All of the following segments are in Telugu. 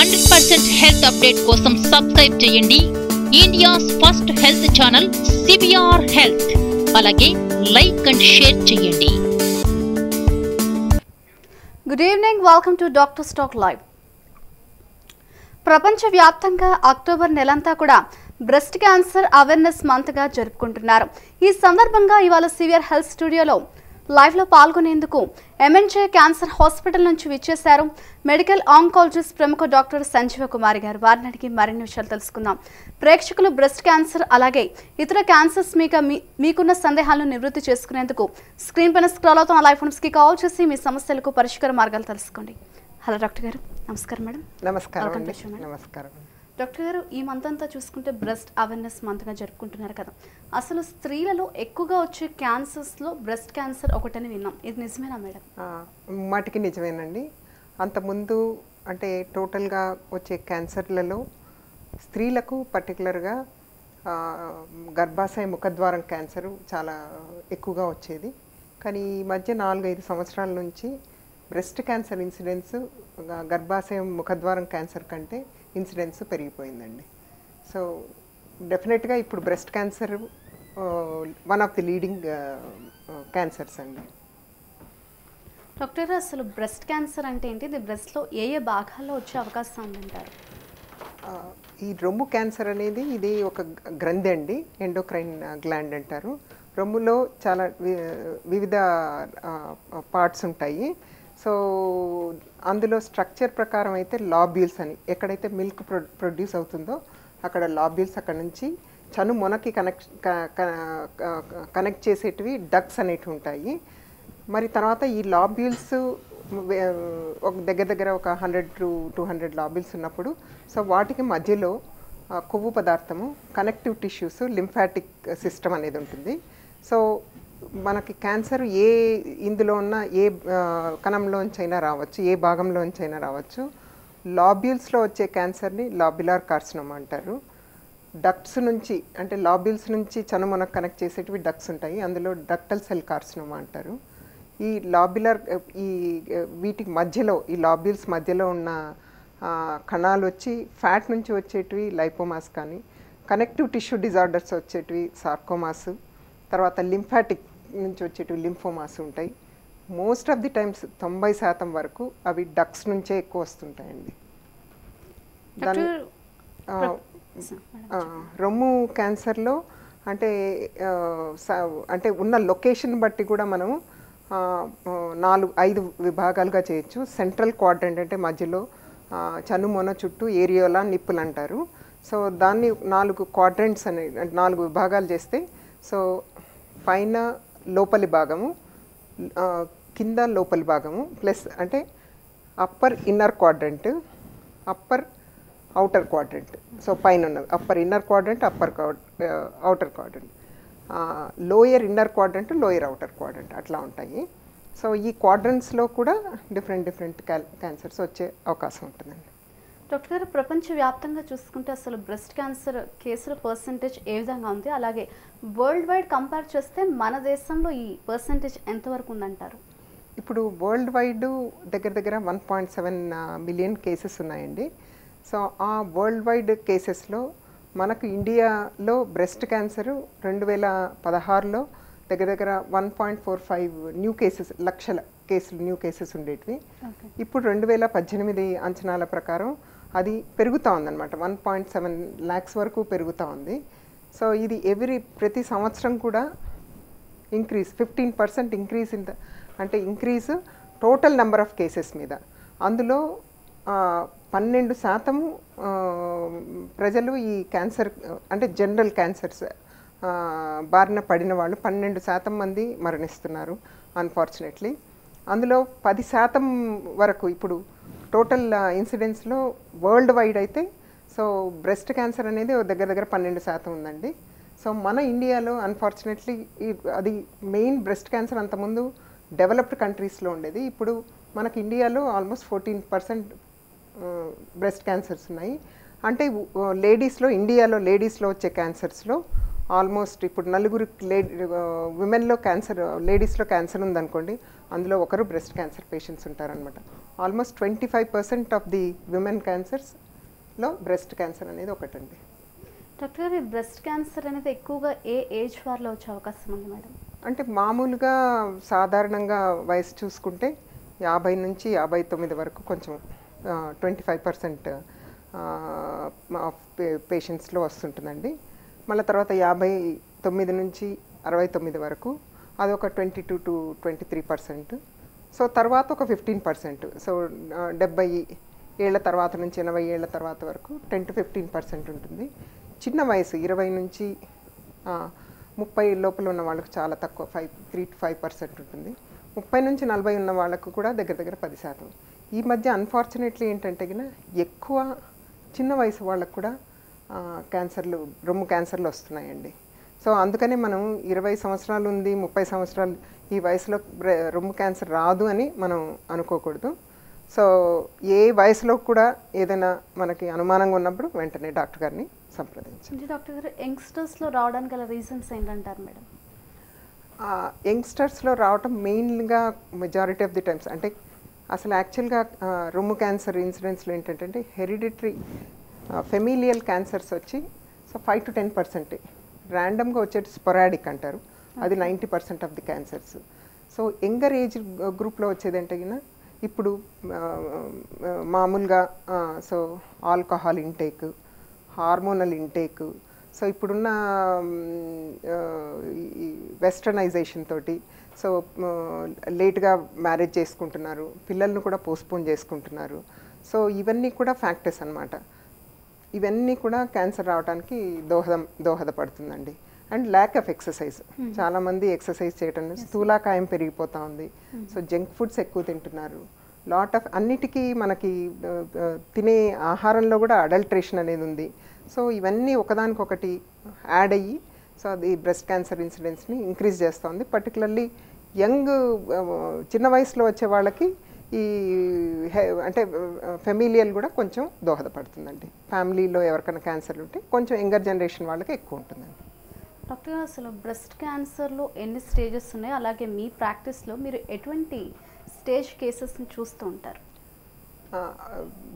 హండ్రెడ్ పర్సెంట్ హెల్త్ అప్డేట్ కోసం సబ్స్క్రైబ్ చేయండి. India's first health channel CBR health. అలాగే లైక్ అండ్ షేర్ చేయండి. Good evening welcome to doctor stock live ప్రపంచవ్యాప్తంగా అక్టోబర్ నెలంతా కూడా బ్రెస్ట్ క్యాన్సర్ అవేర్నెస్ మంత్గా జరుపుకుంటున్నారు. ఈ సందర్భంగా ఇవాళ సివియర్ హెల్త్ స్టూడియోలో లైవ్లో పాల్గొనేందుకు ఎంఎన్జే క్యాన్సర్ హాస్పిటల్ నుంచి విచ్చేశారు మెడికల్ ఆంకాలజిస్ట్ ప్రముఖ డాక్టర్ సంజీవ కుమారి గారు. వారిని అడిగి మరిన్ని విషయాలు తెలుసుకుందాం. ప్రేక్షకులు బ్రెస్ట్ క్యాన్సర్ అలాగే ఇతర క్యాన్సర్స్ మీద మీ- మీకున్న సందేహాలను నివృత్తి చేసుకునేందుకు స్క్రీన్ పైన స్క్రాల్ అవుతున్న లైఫ్కి కాల్ చేసి మీ సమస్యలకు పరిష్కార మార్గాలు తెలుసుకోండి. హలో డాక్టర్ గారు నమస్కారం మేడం. నమస్కారం. నమస్కారం. డాక్టర్ గారు ఈ మంత్ అంతా చూసుకుంటే బ్రెస్ట్ అవేర్నెస్ మంత్గా జరుపుకుంటున్నారు కదా. అసలు స్త్రీలలో ఎక్కువగా వచ్చే క్యాన్సర్స్లో బ్రెస్ట్ క్యాన్సర్ ఒకటని విన్నాం. ఇది నిజమేనా మేడం? మాటికి నిజమేనండి. అంతకుముందు అంటే టోటల్గా వచ్చే క్యాన్సర్లలో స్త్రీలకు పర్టికులర్గా గర్భాశయ ముఖద్వారం క్యాన్సర్ చాలా ఎక్కువగా వచ్చేది. కానీ ఈ మధ్య నాలుగైదు సంవత్సరాల నుంచి బ్రెస్ట్ క్యాన్సర్ ఇన్సిడెన్స్ గర్భాశయం ముఖద్వారం క్యాన్సర్ కంటే ఇన్సిడెన్స్ పెరిగిపోయిందండి. సో డెఫినెట్గా ఇప్పుడు breast cancer one of the leading cancers అండి. డాక్టర్ అసలు బ్రెస్ట్ క్యాన్సర్ అంటే ఏంటి ఇది బ్రెస్ట్లో ఏ ఏ భాగాల్లో వచ్చే అవకాశం ఉందంటారు? ఈ రొమ్ము క్యాన్సర్ అనేది ఇది ఒక గ్రంథి అండి ఎండోక్రైన్ గ్లాండ్ అంటారు. రొమ్ములో చాలా వివిధ పార్ట్స్ ఉంటాయి. సో అందులో స్ట్రక్చర్ ప్రకారం అయితే లాబ్యూల్స్ అని ఎక్కడైతే మిల్క్ ప్రొ ప్రొడ్యూస్ అవుతుందో అక్కడ లాబ్యూల్స్ అక్కడ నుంచి చను మొనకి కనెక్ట్ కనెక్ట్ చేసేటివి డక్స్ అనేటివి ఉంటాయి. మరి తర్వాత ఈ లాబ్యూల్స్ ఒక దగ్గర దగ్గర ఒక hundred to two hundred lobules ఉన్నప్పుడు సో వాటికి మధ్యలో కొవ్వు పదార్థము కనెక్టివ్ టిష్యూస్ లింఫాటిక్ సిస్టమ్ అనేది ఉంటుంది. సో మనకి క్యాన్సర్ ఏ ఇందులో ఉన్న ఏ కణంలోంచైనా రావచ్చు ఏ భాగంలోంచైనా రావచ్చు. లాబ్యూల్స్లో వచ్చే క్యాన్సర్ని లాబ్యులార్ కార్సినోమా అంటారు. డక్ట్స్ నుంచి అంటే లాబ్యూల్స్ నుంచి చనుమొనకు కనెక్ట్ చేసేటివి డక్ట్స్ ఉంటాయి. అందులో డక్టల్ సెల్ కార్సినోమా అంటారు. ఈ లాబ్యులర్ ఈ వీటికి మధ్యలో ఈ లాబ్యూల్స్ మధ్యలో ఉన్న కణాలు వచ్చి ఫ్యాట్ నుంచి వచ్చేటివి లైపోమాస్ కానీ కనెక్టివ్ టిష్యూ డిజార్డర్స్ వచ్చేటివి సార్కోమాస్ తర్వాత లింఫాటిక్ నుంచి వచ్చేటివి లింఫోమాస్ ఉంటాయి. మోస్ట్ ఆఫ్ ది టైమ్స్ తొంభై శాతం వరకు అవి డక్స్ నుంచే ఎక్కువ వస్తుంటాయండి. దాని రొమ్ము క్యాన్సర్లో అంటే అంటే ఉన్న లొకేషన్ బట్టి కూడా మనం ఆ, ఆ, నాలుగు ఐదు విభాగాలుగా చేయొచ్చు. సెంట్రల్ క్వాడ్రంట్ అంటే మధ్యలో చనుమొన చుట్టూ ఏరియోలా నిప్పులు అంటారు. సో దాన్ని నాలుగు క్వాడ్రంట్స్ అనే నాలుగు విభాగాలు చేస్తే సో పైన లోపలి భాగము కింద లోపలి భాగము ప్లస్ అంటే upper inner quadrant upper outer quadrant. So పైన ఉన్నది upper inner quadrant upper outer quadrant. Lower inner quadrant lower outer quadrant అట్లా ఉంటాయి. సో ఈ క్వాడ్రంట్స్లో కూడా డిఫరెంట్ డిఫరెంట్ క్యాన్సర్స్ వచ్చే అవకాశం ఉంటుందండి. డాక్టర్ గారు ప్రపంచవ్యాప్తంగా చూసుకుంటే అసలు బ్రెస్ట్ క్యాన్సర్ కేసుల పర్సంటేజ్ ఏ విధంగా ఉంది? అలాగే వరల్డ్ వైడ్ కంపేర్ చేస్తే మన దేశంలో ఈ పర్సంటేజ్ ఎంతవరకు ఉందంటారు? ఇప్పుడు వరల్డ్ వైడ్ దగ్గర దగ్గర one point seven million cases ఉన్నాయండి. సో ఆ వరల్డ్ వైడ్ కేసెస్లో మనకు ఇండియాలో బ్రెస్ట్ క్యాన్సర్ రెండు వేల పదహారులో దగ్గర దగ్గర one point four five new cases లక్షల కేసులు న్యూ కేసెస్ ఉండేటివి. ఇప్పుడు రెండు వేల పద్దెనిమిది అంచనాల ప్రకారం అది పెరుగుతూ ఉందన్నమాట. వన్ పాయింట్ సెవెన్ ల్యాక్స్ వరకు పెరుగుతూ ఉంది. సో ఇది ఎవ్రీ ప్రతి సంవత్సరం కూడా increase fifteen percent increase in the అంటే increase total number of cases మీద. అందులో పన్నెండు శాతము ప్రజలు ఈ క్యాన్సర్ అంటే జనరల్ క్యాన్సర్స్ బారిన పడిన వాళ్ళు పన్నెండు శాతం మంది మరణిస్తున్నారు అన్ఫార్చునేట్లీ అందులో పది శాతం వరకు ఇప్పుడు టోటల్ ఇన్సిడెన్స్లో వరల్డ్ వైడ్ అయితే సో బ్రెస్ట్ క్యాన్సర్ అనేది దగ్గర దగ్గర పన్నెండు శాతం ఉందండి. సో మన ఇండియాలో అన్ఫార్చునేట్లీ అది మెయిన్ బ్రెస్ట్ క్యాన్సర్ అంతకుముందు డెవలప్డ్ కంట్రీస్లో ఉండేది. ఇప్పుడు మనకి ఇండియాలో almost fourteen percent breast cancers ఉన్నాయి. అంటే లేడీస్లో ఇండియాలో లేడీస్లో వచ్చే క్యాన్సర్స్లో ఆల్మోస్ట్ ఇప్పుడు నలుగురు లేడీ విమెన్లో క్యాన్సర్ లేడీస్లో క్యాన్సర్ ఉందనుకోండి అందులో ఒకరు బ్రెస్ట్ క్యాన్సర్ పేషెంట్స్ ఉంటారనమాట almost twenty five percent of the women క్యాన్సర్స్లో breast cancer అనేది ఒకటండి. డాక్టర్ గారు బ్రెస్ట్ క్యాన్సర్ అనేది ఎక్కువగా ఏ ఏజ్ వారిలో వచ్చే అవకాశం ఉంది మేడం? అంటే మామూలుగా సాధారణంగా వయసు చూసుకుంటే యాభై నుంచి యాభై తొమ్మిది వరకు కొంచెం ట్వంటీ ఫైవ్ పర్సెంట్ పేషెంట్స్లో వస్తుంటుందండి. మళ్ళీ తర్వాత యాభై తొమ్మిది నుంచి అరవై తొమ్మిది వరకు అదొక twenty two to twenty three percent. So తర్వాత ఒక ఫిఫ్టీన్ పర్సెంట్. సో డెబ్బై ఏళ్ళ తర్వాత నుంచి ఎనభై ఏళ్ళ తర్వాత వరకు టెన్ టు ఫిఫ్టీన్ పర్సెంట్ ఉంటుంది. చిన్న వయసు ఇరవై నుంచి ముప్పై లోపల ఉన్న వాళ్ళకు చాలా తక్కువ five three to five percent ఉంటుంది. ముప్పై నుంచి నలభై ఉన్న వాళ్ళకు కూడా దగ్గర దగ్గర పది శాతం. ఈ మధ్య అన్ఫార్చునేట్లీ ఏంటంటే గిన ఎక్కువ చిన్న వయసు వాళ్ళకు కూడా క్యాన్సర్లు రొమ్ము క్యాన్సర్లు వస్తున్నాయండి. సో అందుకనే మనం ఇరవై సంవత్సరాలు ఉంది ముప్పై సంవత్సరాలు ఈ వయసులో రొమ్ము క్యాన్సర్ రాదు అని మనం అనుకోకూడదు. సో ఏ వయసులో కూడా ఏదైనా మనకి అనుమానంగా ఉన్నప్పుడు వెంటనే డాక్టర్ గారిని సంప్రదించాలి అంటే డాక్టర్ గారు యంగ్స్టర్స్లో రావడానికి గల రీజన్స్ ఏంటంటారు మేడం? యంగ్స్టర్స్లో రావటం మెయిన్గా మెజారిటీ ఆఫ్ ది టైమ్స్. అంటే అసలు యాక్చువల్గా రొమ్ము క్యాన్సర్ ఇన్సిడెంట్స్లో ఏంటంటే హెరిడిటరీ ఫెమిలియల్ క్యాన్సర్స్ వచ్చి so five to ten percent ర్యాండమ్గా వచ్చేటి స్పొరాడిక్ అంటారు. అది ninety percent of the cancers so younger age గ్రూప్లో వచ్చేదంటే గిన ఇప్పుడు మామూలుగా so alcohol intake hormonal intake so ఇప్పుడున్న వెస్టర్నైజేషన్ తోటి సో లేట్గా మ్యారేజ్ చేసుకుంటున్నారు పిల్లల్ని కూడా పోస్ట్పోన్ చేసుకుంటున్నారు. సో ఇవన్నీ కూడా ఫ్యాక్టర్స్ అన్నమాట. ఇవన్నీ కూడా క్యాన్సర్ రావడానికి దోహదం దోహదపడుతుందండి. అండ్ ల్యాక్ ఆఫ్ ఎక్సర్సైజ్ చాలా మంది ఎక్సర్సైజ్ చేయటం స్థూలాకాయం పెరిగిపోతా ఉంది. సో జంక్ ఫుడ్స్ ఎక్కువ తింటున్నారు. లాట్ ఆఫ్ అన్నిటికీ మనకి తినే ఆహారంలో కూడా అడల్ట్రేషన్ అనేది ఉంది. సో ఇవన్నీ ఒకదానికొకటి యాడ్ అయ్యి సో అది బ్రెస్ట్ క్యాన్సర్ ఇన్సిడెన్స్ని ఇంక్రీజ్ చేస్తుంది పర్టికులర్లీ యంగ్ చిన్న వయసులో వచ్చే వాళ్ళకి ఈ హె- అంటే ఫెమిలియల్ కూడా కొంచెం దోహదపడుతుందండి. ఫ్యామిలీలో ఎవరికైనా క్యాన్సర్ ఉంటే కొంచెం యంగర్ జనరేషన్ వాళ్ళకి ఎక్కువ ఉంటుందండి. డాక్టర్ గారు అసలు బ్రెస్ట్ క్యాన్సర్లో ఎన్ని స్టేజెస్ ఉన్నాయో అలాగే మీ ప్రాక్టీస్లో మీరు ఎటువంటి స్టేజ్ కేసెస్ని చూస్తూ ఉంటారు?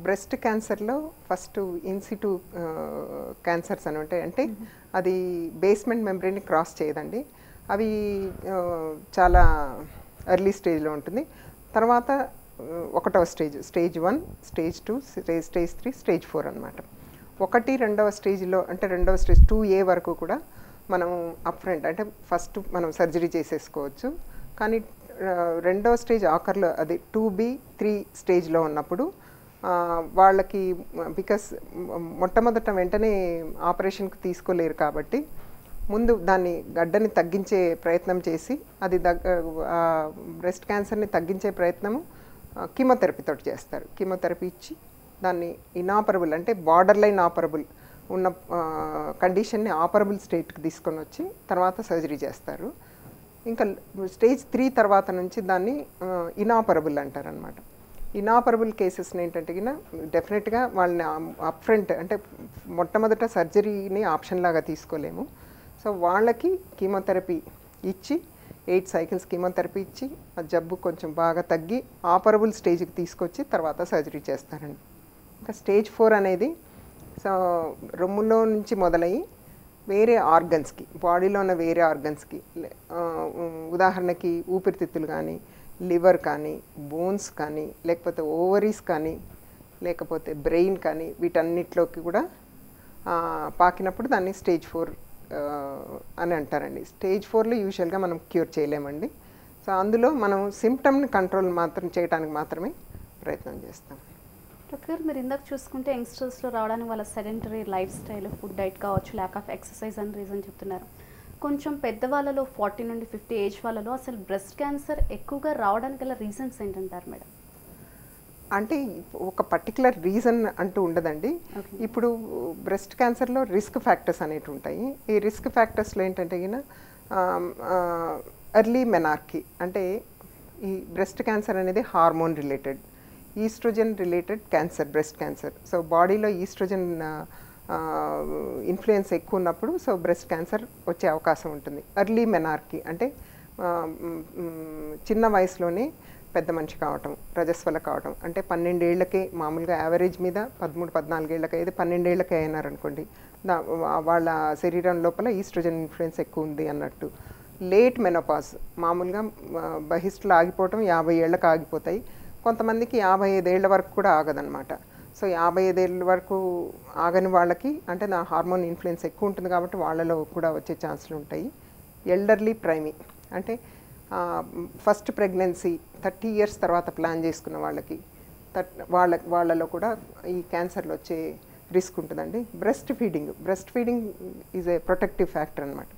బ్రెస్ట్ క్యాన్సర్లో ఫస్ట్ ఇన్సిటు క్యాన్సర్స్ అని ఉంటాయి. అంటే అది బేస్మెంట్ మెమ్బ్రెయిన్ని క్రాస్ చేయదండి. అవి చాలా ఎర్లీ స్టేజ్లో ఉంటుంది. తర్వాత ఒకటవ stage stage one stage two stage stage three stage four అనమాట ఒకటి రెండవ స్టేజ్లో అంటే రెండవ స్టేజ్ టూ ఏ వరకు కూడా మనం అప్ ఫ్రంట్ అంటే ఫస్ట్ మనం సర్జరీ చేసేసుకోవచ్చు. కానీ రెండవ స్టేజ్ ఆఖర్లో అది టూ బి త్రీ స్టేజ్లో ఉన్నప్పుడు వాళ్ళకి బికాస్ మొట్టమొదట వెంటనే ఆపరేషన్కి తీసుకోలేరు కాబట్టి ముందు దాన్ని గడ్డని తగ్గించే ప్రయత్నం చేసి అది దగ్గ బ్రెస్ట్ క్యాన్సర్ని తగ్గించే ప్రయత్నము కీమోథెరపీ తోటి చేస్తారు. కీమోథెరపీ ఇచ్చి దాన్ని ఇనాపరబుల్ అంటే బార్డర్ లైన్ ఆపరబుల్ ఉన్న కండిషన్ని ఆపరబుల్ స్టేట్కి తీసుకొని వచ్చి తర్వాత సర్జరీ చేస్తారు. ఇంకా స్టేజ్ త్రీ తర్వాత నుంచి దాన్ని ఇనాపరబుల్ అంటారనమాట ఇనాపరబుల్ కేసెస్ని ఏంటంటే డెఫినెట్గా వాళ్ళని అప్ ఫ్రంట్ అంటే మొట్టమొదట సర్జరీని ఆప్షన్ లాగా తీసుకోలేము. సో వాళ్ళకి కీమోథెరపీ ఇచ్చి ఎయిట్ సైకిల్స్ కీమోథెరపీ ఇచ్చి ఆ జబ్బు కొంచెం బాగా తగ్గి ఆపరబుల్ స్టేజ్కి తీసుకొచ్చి తర్వాత సర్జరీ చేస్తారండి. ఇంకా స్టేజ్ ఫోర్ అనేది సో రొమ్ములో నుంచి మొదలయ్యి వేరే ఆర్గన్స్కి బాడీలో ఉన్న వేరే ఆర్గన్స్కి ఉదాహరణకి ఊపిరితిత్తులు కానీ లివర్ కానీ బోన్స్ కానీ లేకపోతే ఓవరీస్ కానీ లేకపోతే బ్రెయిన్ కానీ వీటన్నిటిలోకి కూడా పాకినప్పుడు దాన్ని స్టేజ్ ఫోర్ అని అంటారండి. స్టేజ్ ఫోర్లో యూజువల్గా మనం క్యూర్ చేయలేమండి. సో అందులో మనం సిమ్టమ్ని కంట్రోల్ మాత్రం చేయడానికి మాత్రమే ప్రయత్నం చేస్తాం. డాక్టర్ మీరు ఇందాక చూసుకుంటే యంగ్స్టర్స్లో రావడానికి వాళ్ళ sedentary lifestyle food diet కావచ్చు ల్యాక్ ఆఫ్ ఎక్సర్సైజ్ అని రీజన్ చెప్తున్నారు. కొంచెం పెద్దవాళ్ళలో ఫార్టీ నుండి ఫిఫ్టీ ఏజ్ వాళ్ళలో అసలు బ్రెస్ట్ క్యాన్సర్ ఎక్కువగా రావడానికి గల రీజన్స్ ఏంటంటారు మేడం? అంటే ఒక పర్టికులర్ రీజన్ అంటూ ఉండదండి. ఇప్పుడు బ్రెస్ట్ క్యాన్సర్లో రిస్క్ ఫ్యాక్టర్స్ అనేవి ఉంటాయి. ఈ రిస్క్ ఫ్యాక్టర్స్లో ఏంటంటే గిన ఎర్లీ మెనార్కీ అంటే ఈ బ్రెస్ట్ క్యాన్సర్ అనేది hormone related oestrogen related cancer breast cancer so బాడీలో ఈస్ట్రోజన్ ఇన్ఫ్లుయెన్స్ ఎక్కువ ఉన్నప్పుడు సో బ్రెస్ట్ క్యాన్సర్ వచ్చే అవకాశం ఉంటుంది. ఎర్లీ మెనార్కి అంటే చిన్న వయసులోనే పెద్ద మనిషి కావటం రజస్వల కావటం. అంటే పన్నెండేళ్ళకే మామూలుగా యావరేజ్ మీద పదమూడు పద్నాలుగేళ్ళకి అయితే పన్నెండేళ్ళకే అయినారనుకోండి. దా వాళ్ళ శరీరం లోపల ఈస్ట్రోజన్ ఇన్ఫ్లుయెన్స్ ఎక్కువ ఉంది అన్నట్టు. లేట్ మెనోపాజ్ మామూలుగా బహిష్టులు ఆగిపోవటం యాభై ఏళ్ళకి ఆగిపోతాయి. కొంతమందికి యాభై ఐదేళ్ళ వరకు కూడా ఆగదనమాట సో యాభై ఐదేళ్ళ వరకు ఆగని వాళ్ళకి అంటే నా హార్మోన్ ఇన్ఫ్లుయెన్స్ ఎక్కువ ఉంటుంది కాబట్టి వాళ్ళలో కూడా వచ్చే ఛాన్సులు ఉంటాయి ఎల్డర్లీ ప్రైమీ అంటే ఫస్ట్ ప్రెగ్నెన్సీ థర్టీ ఇయర్స్ తర్వాత ప్లాన్ చేసుకున్న వాళ్ళకి థర్ట్ వాళ్ళ వాళ్ళలో కూడా ఈ క్యాన్సర్లు వచ్చే రిస్క్ ఉంటుందండి. Breastfeeding breastfeeding is a protective factor అనమాట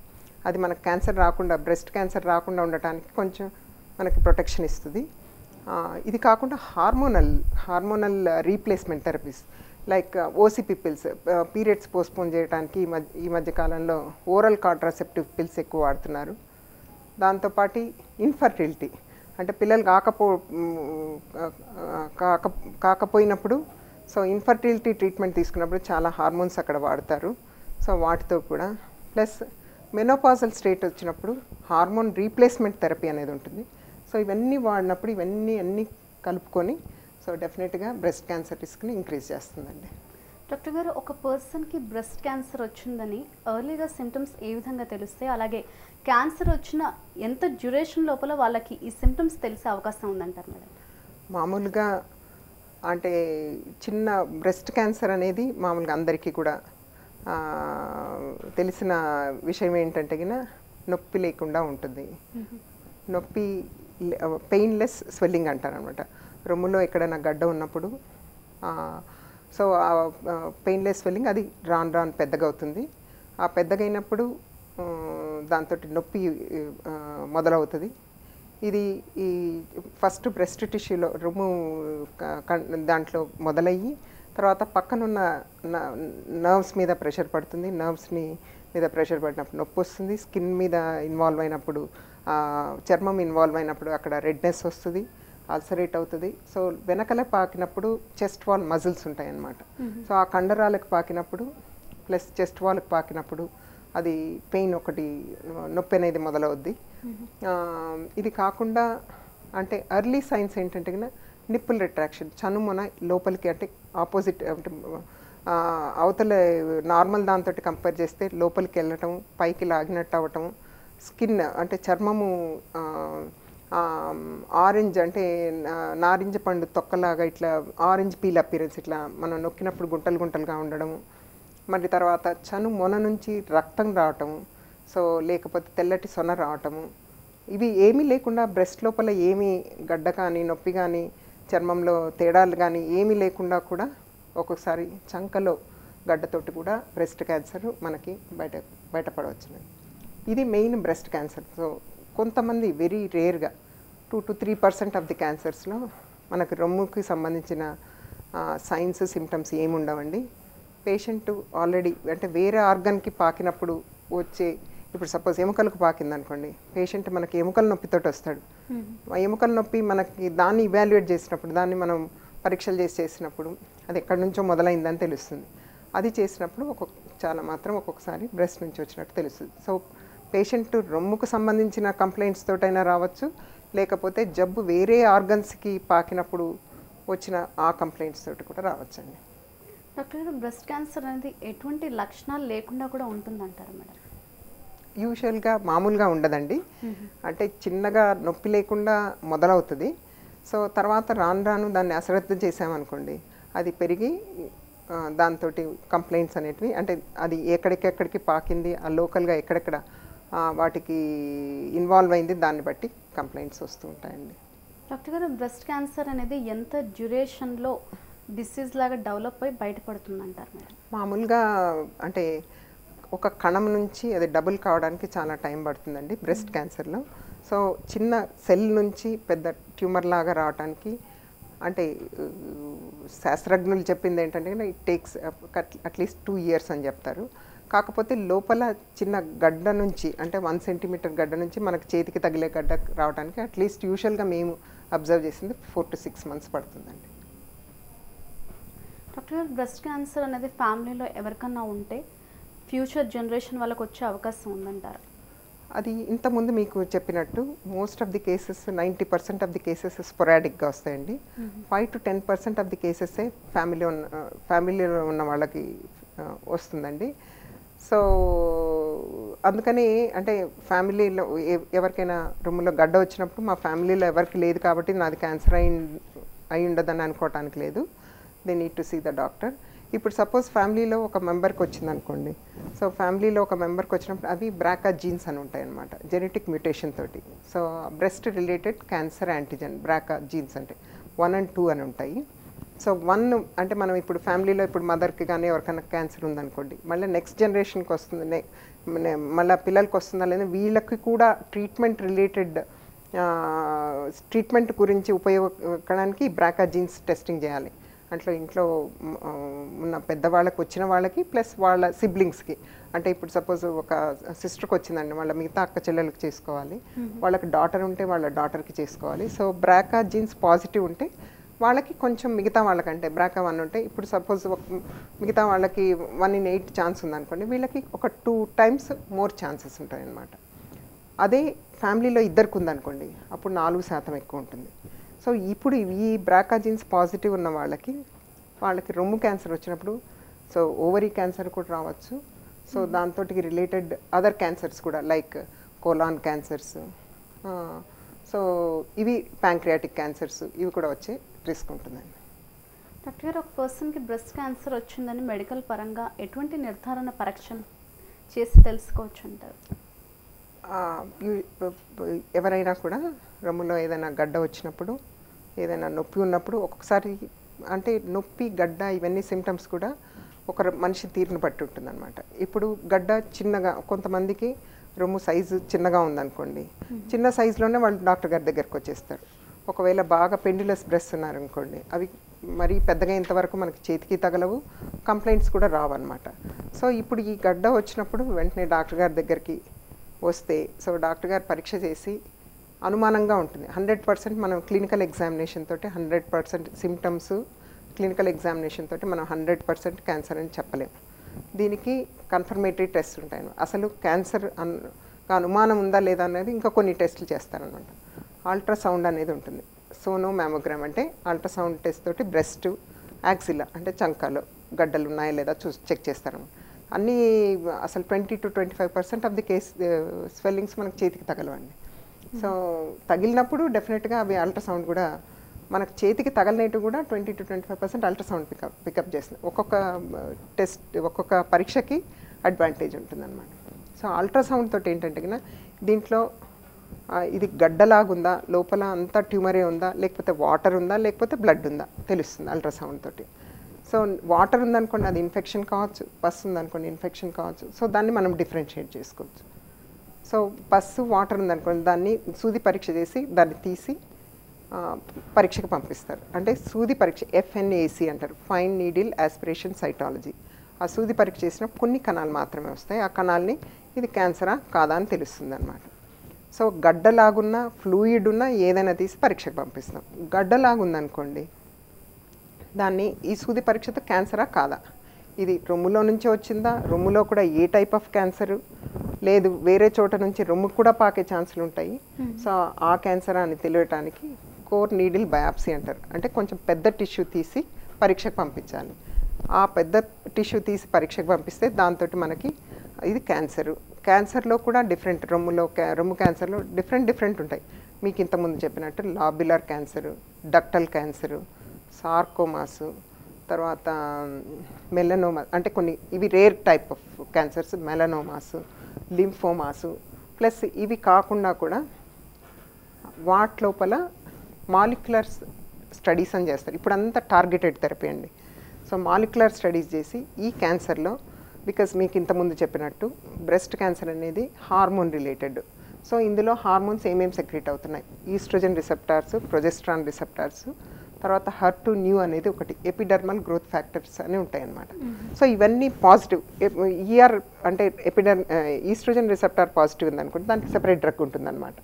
అది మనకు క్యాన్సర్ రాకుండా బ్రెస్ట్ క్యాన్సర్ రాకుండా ఉండటానికి కొంచెం మనకి ప్రొటెక్షన్ ఇస్తుంది. ఇది కాకుండా hormonal hormonal replacement therapies like OCP pills periods postpone చేయడానికి ఈ మధ్య ఈ మధ్య కాలంలో ఓరల్ కాంట్రాసెప్టివ్ పిల్స్ ఎక్కువ వాడుతున్నారు. దాంతోపాటు ఇన్ఫర్టిలిటీ అంటే పిల్లలు కాకపో కాక కాకపోయినప్పుడు సో ఇన్ఫర్టిలిటీ ట్రీట్మెంట్ తీసుకున్నప్పుడు చాలా హార్మోన్స్ అక్కడ వాడతారు. సో వాటితో కూడా. ప్లస్ మెనోపాజల్ స్టేట్ వచ్చినప్పుడు హార్మోన్ రీప్లేస్మెంట్ థెరపీ అనేది ఉంటుంది. సో ఇవన్నీ వాడినప్పుడు ఇవన్నీ అన్నీ కలుపుకొని సో డెఫినెట్గా బ్రెస్ట్ క్యాన్సర్ రిస్క్ని ఇంక్రీజ్ చేస్తుందండి. డాక్టర్ గారు ఒక పర్సన్కి బ్రెస్ట్ క్యాన్సర్ వచ్చిందని ఎర్లీగా సిమ్టమ్స్ ఏ విధంగా తెలుస్తాయి అలాగే క్యాన్సర్ వచ్చిన ఎంత డ్యూరేషన్ లోపల వాళ్ళకి ఈ సిమ్టమ్స్ తెలిసే అవకాశం ఉందంటారు మేడం? మామూలుగా అంటే చిన్న బ్రెస్ట్ క్యాన్సర్ అనేది మామూలుగా అందరికీ కూడా తెలిసిన విషయం ఏంటంటే నొప్పి లేకుండా ఉంటుంది. నొప్పి పెయిన్లెస్ స్వెల్లింగ్ అంటారు అనమాట రొమ్ములో ఎక్కడైనా గడ్డ ఉన్నప్పుడు సో ఆ పెయిన్లెస్ స్వెల్లింగ్ అది రాను రాను పెద్దగా అవుతుంది. ఆ పెద్దగైనప్పుడు దాంతో నొప్పి మొదలవుతుంది. ఇది ఈ ఫస్ట్ బ్రెస్ట్ టిష్యూలో రొమ్ము క- దాంట్లో మొదలయ్యి తర్వాత పక్కనున్న నర్వ్స్ మీద ప్రెషర్ పడుతుంది. నర్వ్స్ని మీద ప్రెషర్ పడినప్పుడు నొప్పి వస్తుంది. స్కిన్ మీద ఇన్వాల్వ్ అయినప్పుడు చర్మం ఇన్వాల్వ్ అయినప్పుడు అక్కడ రెడ్నెస్ వస్తుంది. అల్సరేట్ అవుతుంది. సో వెనకల పాకినప్పుడు చెస్ట్ వాల్ మజిల్స్ ఉంటాయి అన్నమాట సో ఆ కండరాలకు పాకినప్పుడు ప్లస్ చెస్ట్ వాల్కి పాకినప్పుడు అది పెయిన్ ఒకటి నొప్పి అనేది మొదలవుద్ది. ఇది కాకుండా అంటే ఎర్లీ సైన్స్ ఏంటంటే కన్నా నిప్పుల్ రిట్రాక్షన్ చనుమొన లోపలికి అంటే ఆపోజిట్ అంటే అవతల నార్మల్ దాంతో కంపేర్ చేస్తే లోపలికి వెళ్ళటం పైకి లాగినట్టు అవ్వటం స్కిన్ అంటే చర్మము ఆరెంజ్ అంటే నారింజ పండు తొక్కలాగా ఇట్లా ఆరెంజ్ పీల్ అపీరెన్స్ ఇట్లా మనం నొక్కినప్పుడు గుంటలు గుంటలుగా ఉండడం. మరి తర్వాత చను మొన నుంచి రక్తం రావటము సో లేకపోతే తెల్లటి సొన రావటము. ఇవి ఏమీ లేకుండా బ్రెస్ట్ లోపల ఏమీ గడ్డ కానీ నొప్పి కానీ చర్మంలో తేడాలు కానీ ఏమీ లేకుండా కూడా ఒక్కొక్కసారి చంకలో గడ్డతోటి కూడా బ్రెస్ట్ క్యాన్సర్ మనకి బయట బయటపడవచ్చు ఇది మెయిన్ బ్రెస్ట్ క్యాన్సర్. సో కొంతమంది వెరీ రేర్గా two to three percent of the క్యాన్సర్స్లో మనకు రొమ్ముకి సంబంధించిన సైన్స్ సిమ్టమ్స్ ఏమి ఉండవండి. పేషెంట్ ఆల్రెడీ అంటే వేరే ఆర్గన్కి పాకినప్పుడు వచ్చే ఇప్పుడు సపోజ్ ఎముకలకు పాకింది అనుకోండి పేషెంట్ మనకి ఎముకల నొప్పితోటి వస్తాడు. ఆ ఎముకల నొప్పి మనకి దాన్ని ఇవాల్యుయేట్ చేసినప్పుడు దాన్ని మనం పరీక్షలు చేసి చేసినప్పుడు అది ఎక్కడి నుంచో మొదలైందని తెలుస్తుంది. అది చేసినప్పుడు ఒక్కొక్క చాలా మాత్రం ఒక్కొక్కసారి బ్రెస్ట్ నుంచి వచ్చినట్టు తెలుస్తుంది. సో పేషెంట్ రొమ్ముకు సంబంధించిన కంప్లైంట్స్ తోటైనా రావచ్చు లేకపోతే జబ్బు వేరే ఆర్గన్స్కి పాకినప్పుడు వచ్చిన ఆ కంప్లైంట్స్ తోటి కూడా రావచ్చండి. డాక్టర్ గారు బ్రెస్ట్ క్యాన్సర్ అనేది ఎటువంటి లక్షణాలు లేకుండా కూడా ఉంటుందంటారు మేడం? యూజువల్గా మామూలుగా ఉండదండి. అంటే చిన్నగా నొప్పి లేకుండా మొదలవుతుంది. సో తర్వాత రాను రాను దాన్ని అశ్రద్ధ చేసామనుకోండి అది పెరిగి దాంతో కంప్లైంట్స్ అనేటివి అంటే అది ఎక్కడికెక్కడికి పాకింది ఆ లోకల్గా ఎక్కడెక్కడ వాటికి ఇన్వాల్వ్ అయింది. దాన్ని బట్టి కంప్లైంట్స్ వస్తూ ఉంటాయండి. డాక్టర్ గారు బ్రెస్ట్ క్యాన్సర్ అనేది ఎంత డ్యూరేషన్లో డిసీజ్ లాగా డెవలప్ అయి బయటపడుతుందంటారు మేడం? మామూలుగా అంటే ఒక కణం నుంచి అది డబుల్ కావడానికి చాలా టైం పడుతుందండి బ్రెస్ట్ క్యాన్సర్లో సో చిన్న సెల్ నుంచి పెద్ద ట్యూమర్ లాగా రావడానికి అంటే శాస్త్రజ్ఞులు చెప్పింది ఏంటంటే it takes at least two years అని చెప్తారు. కాకపోతే లోపల చిన్న గడ్డ నుంచి అంటే వన్ సెంటీమీటర్ గడ్డ నుంచి మనకు చేతికి తగిలే గడ్డ రావడానికి అట్లీస్ట్ యూజువల్గా మేము అబ్జర్వ్ చేసింది ఫోర్ టు సిక్స్ మంత్స్ పడుతుందండి. డాక్టర్ బ్రెస్ట్ క్యాన్సర్ అనేది ఫ్యామిలీలో ఎవరికన్నా ఉంటే ఫ్యూచర్ జనరేషన్ వాళ్ళకి వచ్చే అవకాశం ఉందంటారు? అది ఇంతకుముందు మీకు చెప్పినట్టు most of the cases ninety percent of the cases స్పొరాడిక్గా వస్తాయండి. Five to ten percent of the కేసెసే family ఉన్న ఫ్యామిలీలో ఉన్న వాళ్ళకి వస్తుందండి. సో అందుకని అంటే ఫ్యామిలీలో ఎవరికైనా రూమ్లో గడ్డ వచ్చినప్పుడు మా ఫ్యామిలీలో ఎవరికి లేదు కాబట్టి నాది క్యాన్సర్ అయి అయి ఉండదని అనుకోవటానికి లేదు. They need to see the doctor ఇప్పుడు సపోజ్ ఫ్యామిలీలో ఒక మెంబర్కి వచ్చింది అనుకోండి సో ఫ్యామిలీలో ఒక మెంబర్కి వచ్చినప్పుడు అవి బ్రాకా జీన్స్ అని ఉంటాయన్నమాట. జెనెటిక్ మ్యూటేషన్ తోటి. So breast related cancer antigen BRCA genes అంటే. వన్ అండ్ టూ అని ఉంటాయి. సో వన్ అంటే మనం ఇప్పుడు ఫ్యామిలీలో ఇప్పుడు మదర్కి కానీ ఎవరికైనా క్యాన్సర్ ఉందనుకోండి మళ్ళీ నెక్స్ట్ జనరేషన్కి వస్తుంది మళ్ళీ పిల్లలకి వస్తుందా లేదా వీళ్ళకి కూడా ట్రీట్మెంట్ రిలేటెడ్ ట్రీట్మెంట్ గురించి ఉపయోగపడడానికి బ్రాకా జీన్స్ టెస్టింగ్ చేయాలి. అట్లా ఇంట్లో ఉన్న పెద్దవాళ్ళకి వచ్చిన వాళ్ళకి ప్లస్ వాళ్ళ సిబ్లింగ్స్కి. అంటే ఇప్పుడు సపోజ్ ఒక సిస్టర్కి వచ్చిందండి వాళ్ళ మిగతా అక్క చెల్లెలకి చేసుకోవాలి. వాళ్ళకి డాటర్ ఉంటే వాళ్ళ డాటర్కి చేసుకోవాలి. సో బ్రాకా జీన్స్ పాజిటివ్ ఉంటే వాళ్ళకి కొంచెం మిగతా వాళ్ళకంటే బ్రాకా వన్ ఉంటే ఇప్పుడు సపోజ్ మిగతా వాళ్ళకి వన్ ఇన్ ఎయిట్ ఛాన్స్ ఉందనుకోండి వీళ్ళకి ఒక టూ టైమ్స్ మోర్ ఛాన్సెస్ ఉంటాయి అన్నమాట అదే ఫ్యామిలీలో ఇద్దరికి ఉందనుకోండి అప్పుడు నాలుగు శాతం ఎక్కువ ఉంటుంది. సో ఇప్పుడు ఈ బ్రాకా జీన్స్ పాజిటివ్ ఉన్న వాళ్ళకి వాళ్ళకి రొమ్ము క్యాన్సర్ వచ్చినప్పుడు సో ఓవరీ క్యాన్సర్ కూడా రావచ్చు. సో దాంతో రిలేటెడ్ అదర్ క్యాన్సర్స్ కూడా లైక్ కోలాన్ క్యాన్సర్స్ సో ఇవి ప్యాంక్రియాటిక్ క్యాన్సర్స్ ఇవి కూడా వచ్చే రిస్క్ ఉంటుందండి డాక్టర్ గారు ఒక పర్సన్కి బ్రెస్ట్ క్యాన్సర్ వచ్చిందని మెడికల్ పరంగా ఎటువంటి నిర్ధారణ పరీక్షలు చేసి తెలుసుకోవచ్చు అంటారు ఎవరైనా కూడా రొమ్ములో ఏదైనా గడ్డ వచ్చినప్పుడు ఏదైనా నొప్పి ఉన్నప్పుడు ఒక్కొక్కసారి అంటే నొప్పి గడ్డ ఇవన్నీ సిమ్టమ్స్ కూడా ఒక మనిషి తీరును బట్టి ఉంటుందన్నమాట. ఇప్పుడు గడ్డ చిన్నగా కొంతమందికి రొమ్ము సైజు చిన్నగా ఉందనుకోండి చిన్న సైజులోనే వాళ్ళు డాక్టర్ గారి దగ్గరికి వచ్చేస్తారు. ఒకవేళ బాగా పెండిలస్ బ్రెస్ ఉన్నారనుకోండి అవి మరీ పెద్దగా ఇంతవరకు మనకి చేతికి తగలవు కంప్లైంట్స్ కూడా రావన్నమాట. సో ఇప్పుడు ఈ గడ్డ వచ్చినప్పుడు వెంటనే డాక్టర్ గారి దగ్గరికి వస్తే సో డాక్టర్ గారు పరీక్ష చేసి అనుమానంగా ఉంటుంది. హండ్రెడ్ పర్సెంట్ మనం క్లినికల్ ఎగ్జామినేషన్ తోటి hundred percent symptoms clinical examination తోటి మనం హండ్రెడ్ పర్సెంట్ క్యాన్సర్ అని చెప్పలేము దీనికి కన్ఫర్మేటరీ టెస్ట్ ఉంటాయి. అసలు క్యాన్సర్ అను అనుమానం ఉందా లేదా అనేది ఇంకా కొన్ని టెస్టులు చేస్తారనమాట అల్ట్రాసౌండ్ అనేది ఉంటుంది. సోనో మ్యామోగ్రామ్ అంటే అల్ట్రాసౌండ్ టెస్ట్ తోటి బ్రెస్ట్ యాక్సిలా అంటే చంకాలో గడ్డలు ఉన్నాయా లేదా చూసి చెక్ చేస్తారు. అన్నీ అసలు twenty to twenty five percent of the case swellings మనకు చేతికి తగలవండి. సో తగిలినప్పుడు డెఫినెట్గా అవి అల్ట్రాసౌండ్ కూడా మనకు చేతికి తగలనేటు కూడా twenty to twenty five percent ultrasound pick up pick up చేస్తుంది. ఒక్కొక్క టెస్ట్ ఒక్కొక్క పరీక్షకి అడ్వాంటేజ్ ఉంటుందన్నమాట. సో అల్ట్రాసౌండ్ తోటి ఏంటంటే దీంట్లో ఇది గడ్డలాగుందా? లోపల అంతా ట్యూమరే ఉందా? లేకపోతే వాటర్ ఉందా? లేకపోతే బ్లడ్ ఉందా? తెలుస్తుంది అల్ట్రాసౌండ్ తోటి. సో వాటర్ ఉందనుకోండి అది ఇన్ఫెక్షన్ కావచ్చు. పస్ ఉందనుకోండి ఇన్ఫెక్షన్ కావచ్చు. సో దాన్ని మనం డిఫరెన్షియేట్ చేసుకోవచ్చు. సో పస్సు వాటర్ ఉందనుకోండి దాన్ని సూది పరీక్ష చేసి దాన్ని తీసి పరీక్షకు పంపిస్తారు. అంటే సూది పరీక్ష ఎఫ్ఎన్ఏసి అంటారు. Fine needle aspiration cytology. ఆ సూది పరీక్ష చేసినప్పుడు కొన్ని కణాలు మాత్రమే వస్తాయి. ఆ కణాలని ఇది క్యాన్సరా కాదా అని తెలుస్తుంది అనమాట సో గడ్డలాగున్న ఫ్లూయిడ్ ఉన్న ఏదైనా తీసి పరీక్షకు పంపిస్తాం గడ్డలాగుందనుకోండి దాన్ని ఈ సూది పరీక్షతో క్యాన్సరా కాదా? ఇది రొమ్ములో నుంచి వచ్చిందా? రొమ్ములో కూడా ఏ టైప్ ఆఫ్ క్యాన్సర్? లేదు వేరే చోట నుంచి రొమ్ముకు కూడా పాకే ఛాన్సులు ఉంటాయి. సో ఆ క్యాన్సరా అని తెలియటానికి కోర్ నీడిల్ బయాప్సీ అంటారు. అంటే కొంచెం పెద్ద టిష్యూ తీసి పరీక్షకు పంపించాలి. ఆ పెద్ద టిష్యూ తీసి పరీక్షకు పంపిస్తే దాంతో మనకి ఇది క్యాన్సర్. క్యాన్సర్లో కూడా డిఫరెంట్ రొమ్ములో క్యా రొమ్ము క్యాన్సర్లో డిఫరెంట్ డిఫరెంట్ ఉంటాయి. మీకు ఇంతకుముందు చెప్పినట్టు lobular cancer ductal cancer sarcomas తర్వాత మెలనోమా అంటే కొన్ని ఇవి rare type of cancers melanomas lymphomas plus ఇవి కాకుండా కూడా వాటి లోపల మాలిక్యులర్ స్టడీస్ అని చేస్తారు. ఇప్పుడు అంతా టార్గెటెడ్ థెరపీ అండి. సో మాలిక్యులర్ స్టడీస్ చేసి ఈ క్యాన్సర్లో బికాస్ మీకు ఇంతకుముందు చెప్పినట్టు బ్రెస్ట్ క్యాన్సర్ అనేది హార్మోన్ రిలేటెడ్. సో ఇందులో హార్మోన్స్ ఏమేమి సెక్రెట్ అవుతున్నాయి? ఈస్ట్రోజన్ రిసెప్టార్స్ ప్రొజెస్ట్రాన్ రిసెప్టార్స్ తర్వాత హర్ టు న్యూ అనేది ఒకటి ఎపిడర్మల్ గ్రోత్ ఫ్యాక్టర్స్ అని ఉంటాయి అన్నమాట సో ఇవన్నీ పాజిటివ్ ఈఆర్ అంటే ఎపిడర్ ఈస్ట్రోజన్ రిసెప్టార్ పాజిటివ్ ఉందనుకుంటే దానికి సెపరేట్ డ్రగ్ ఉంటుందన్నమాట.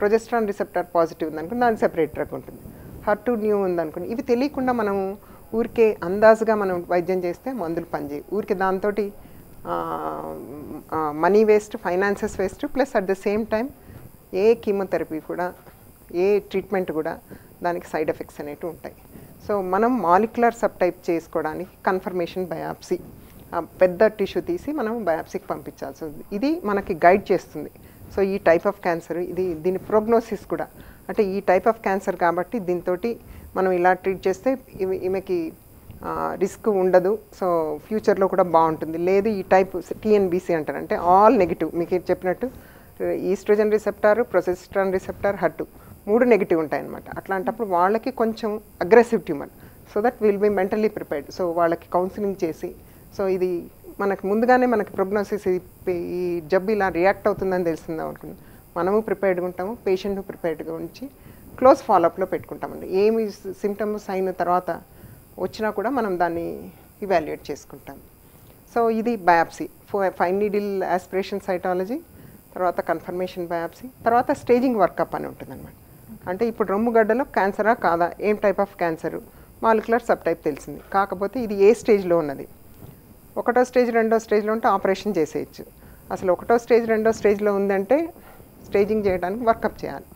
ప్రొజెస్ట్రాన్ రిసెప్టార్ పాజిటివ్ ఉందనుకుంటే దానికి సెపరేట్ డ్రగ్ ఉంటుంది. హర్ టు న్యూ ఉందనుకోండి ఇవి తెలియకుండా మనం ఊరికే అందాజుగా మనం వైద్యం చేస్తే మందులు పనిచేయి ఊరికే దాంతో money waste finances waste plus at the same time A chemotherapy కూడా ఏ ట్రీట్మెంట్ కూడా దానికి సైడ్ ఎఫెక్ట్స్ అనేవి ఉంటాయి. సో మనం మాలిక్యులర్ సబ్ టైప్ చేసుకోవడానికి కన్ఫర్మేషన్ బయాప్సీ పెద్ద టిష్యూ తీసి మనం బయాప్సీకి పంపించాల్సి ఉంది. ఇది మనకి గైడ్ చేస్తుంది. సో ఈ టైప్ ఆఫ్ క్యాన్సర్ ఇది దీని ప్రోగ్నోసిస్ కూడా అంటే ఈ టైప్ ఆఫ్ క్యాన్సర్ కాబట్టి దీంతో మనం ఇలా ట్రీట్ చేస్తే ఈమెకి రిస్క్ ఉండదు. సో ఫ్యూచర్లో కూడా బాగుంటుంది. లేదు ఈ టైప్ టీఎన్బీసీ అంటారు అంటే ఆల్ నెగిటివ్ మీకు చెప్పినట్టు ఈస్ట్రోజన్ రిసెప్టార్ ప్రొసెస్ట్రాన్ రిసెప్టార్ హట్టు మూడు నెగిటివ్ ఉంటాయన్నమాట. అట్లాంటప్పుడు వాళ్ళకి కొంచెం aggressive tumour so that will be mentally prepared so వాళ్ళకి కౌన్సిలింగ్ చేసి సో ఇది మనకు ముందుగానే మనకి ప్రోగ్నోసిస్ ఈ జబ్బు ఇలా రియాక్ట్ అవుతుందని తెలిసిందాం అనుకున్నాం మనము ప్రిపేర్డ్గా ఉంటాము పేషెంట్ ప్రిపేర్డ్గా ఉంచి క్లోజ్ ఫాలోఅప్లో పెట్టుకుంటామండి. ఏమి సిమ్టమ్ సైన్ తర్వాత వచ్చినా కూడా మనం దాన్ని ఇవాల్యుయేట్ చేసుకుంటాం. సో ఇది biopsy fine needle aspiration cytology తర్వాత కన్ఫర్మేషన్ బయాప్సీ తర్వాత స్టేజింగ్ వర్కప్ అని ఉంటుందన్నమాట. అంటే ఇప్పుడు రొమ్ము గడ్డలో క్యాన్సరా కాదా? ఏం type of cancer molecular sub type తెలిసింది. కాకపోతే ఇది ఏ స్టేజ్లో ఉన్నది? ఒకటో స్టేజ్ రెండో స్టేజ్లో ఉంటే ఆపరేషన్ చేసేయచ్చు. అసలు ఒకటో స్టేజ్ రెండో స్టేజ్లో ఉందంటే స్టేజింగ్ చేయడానికి వర్కప్ చేయాలి.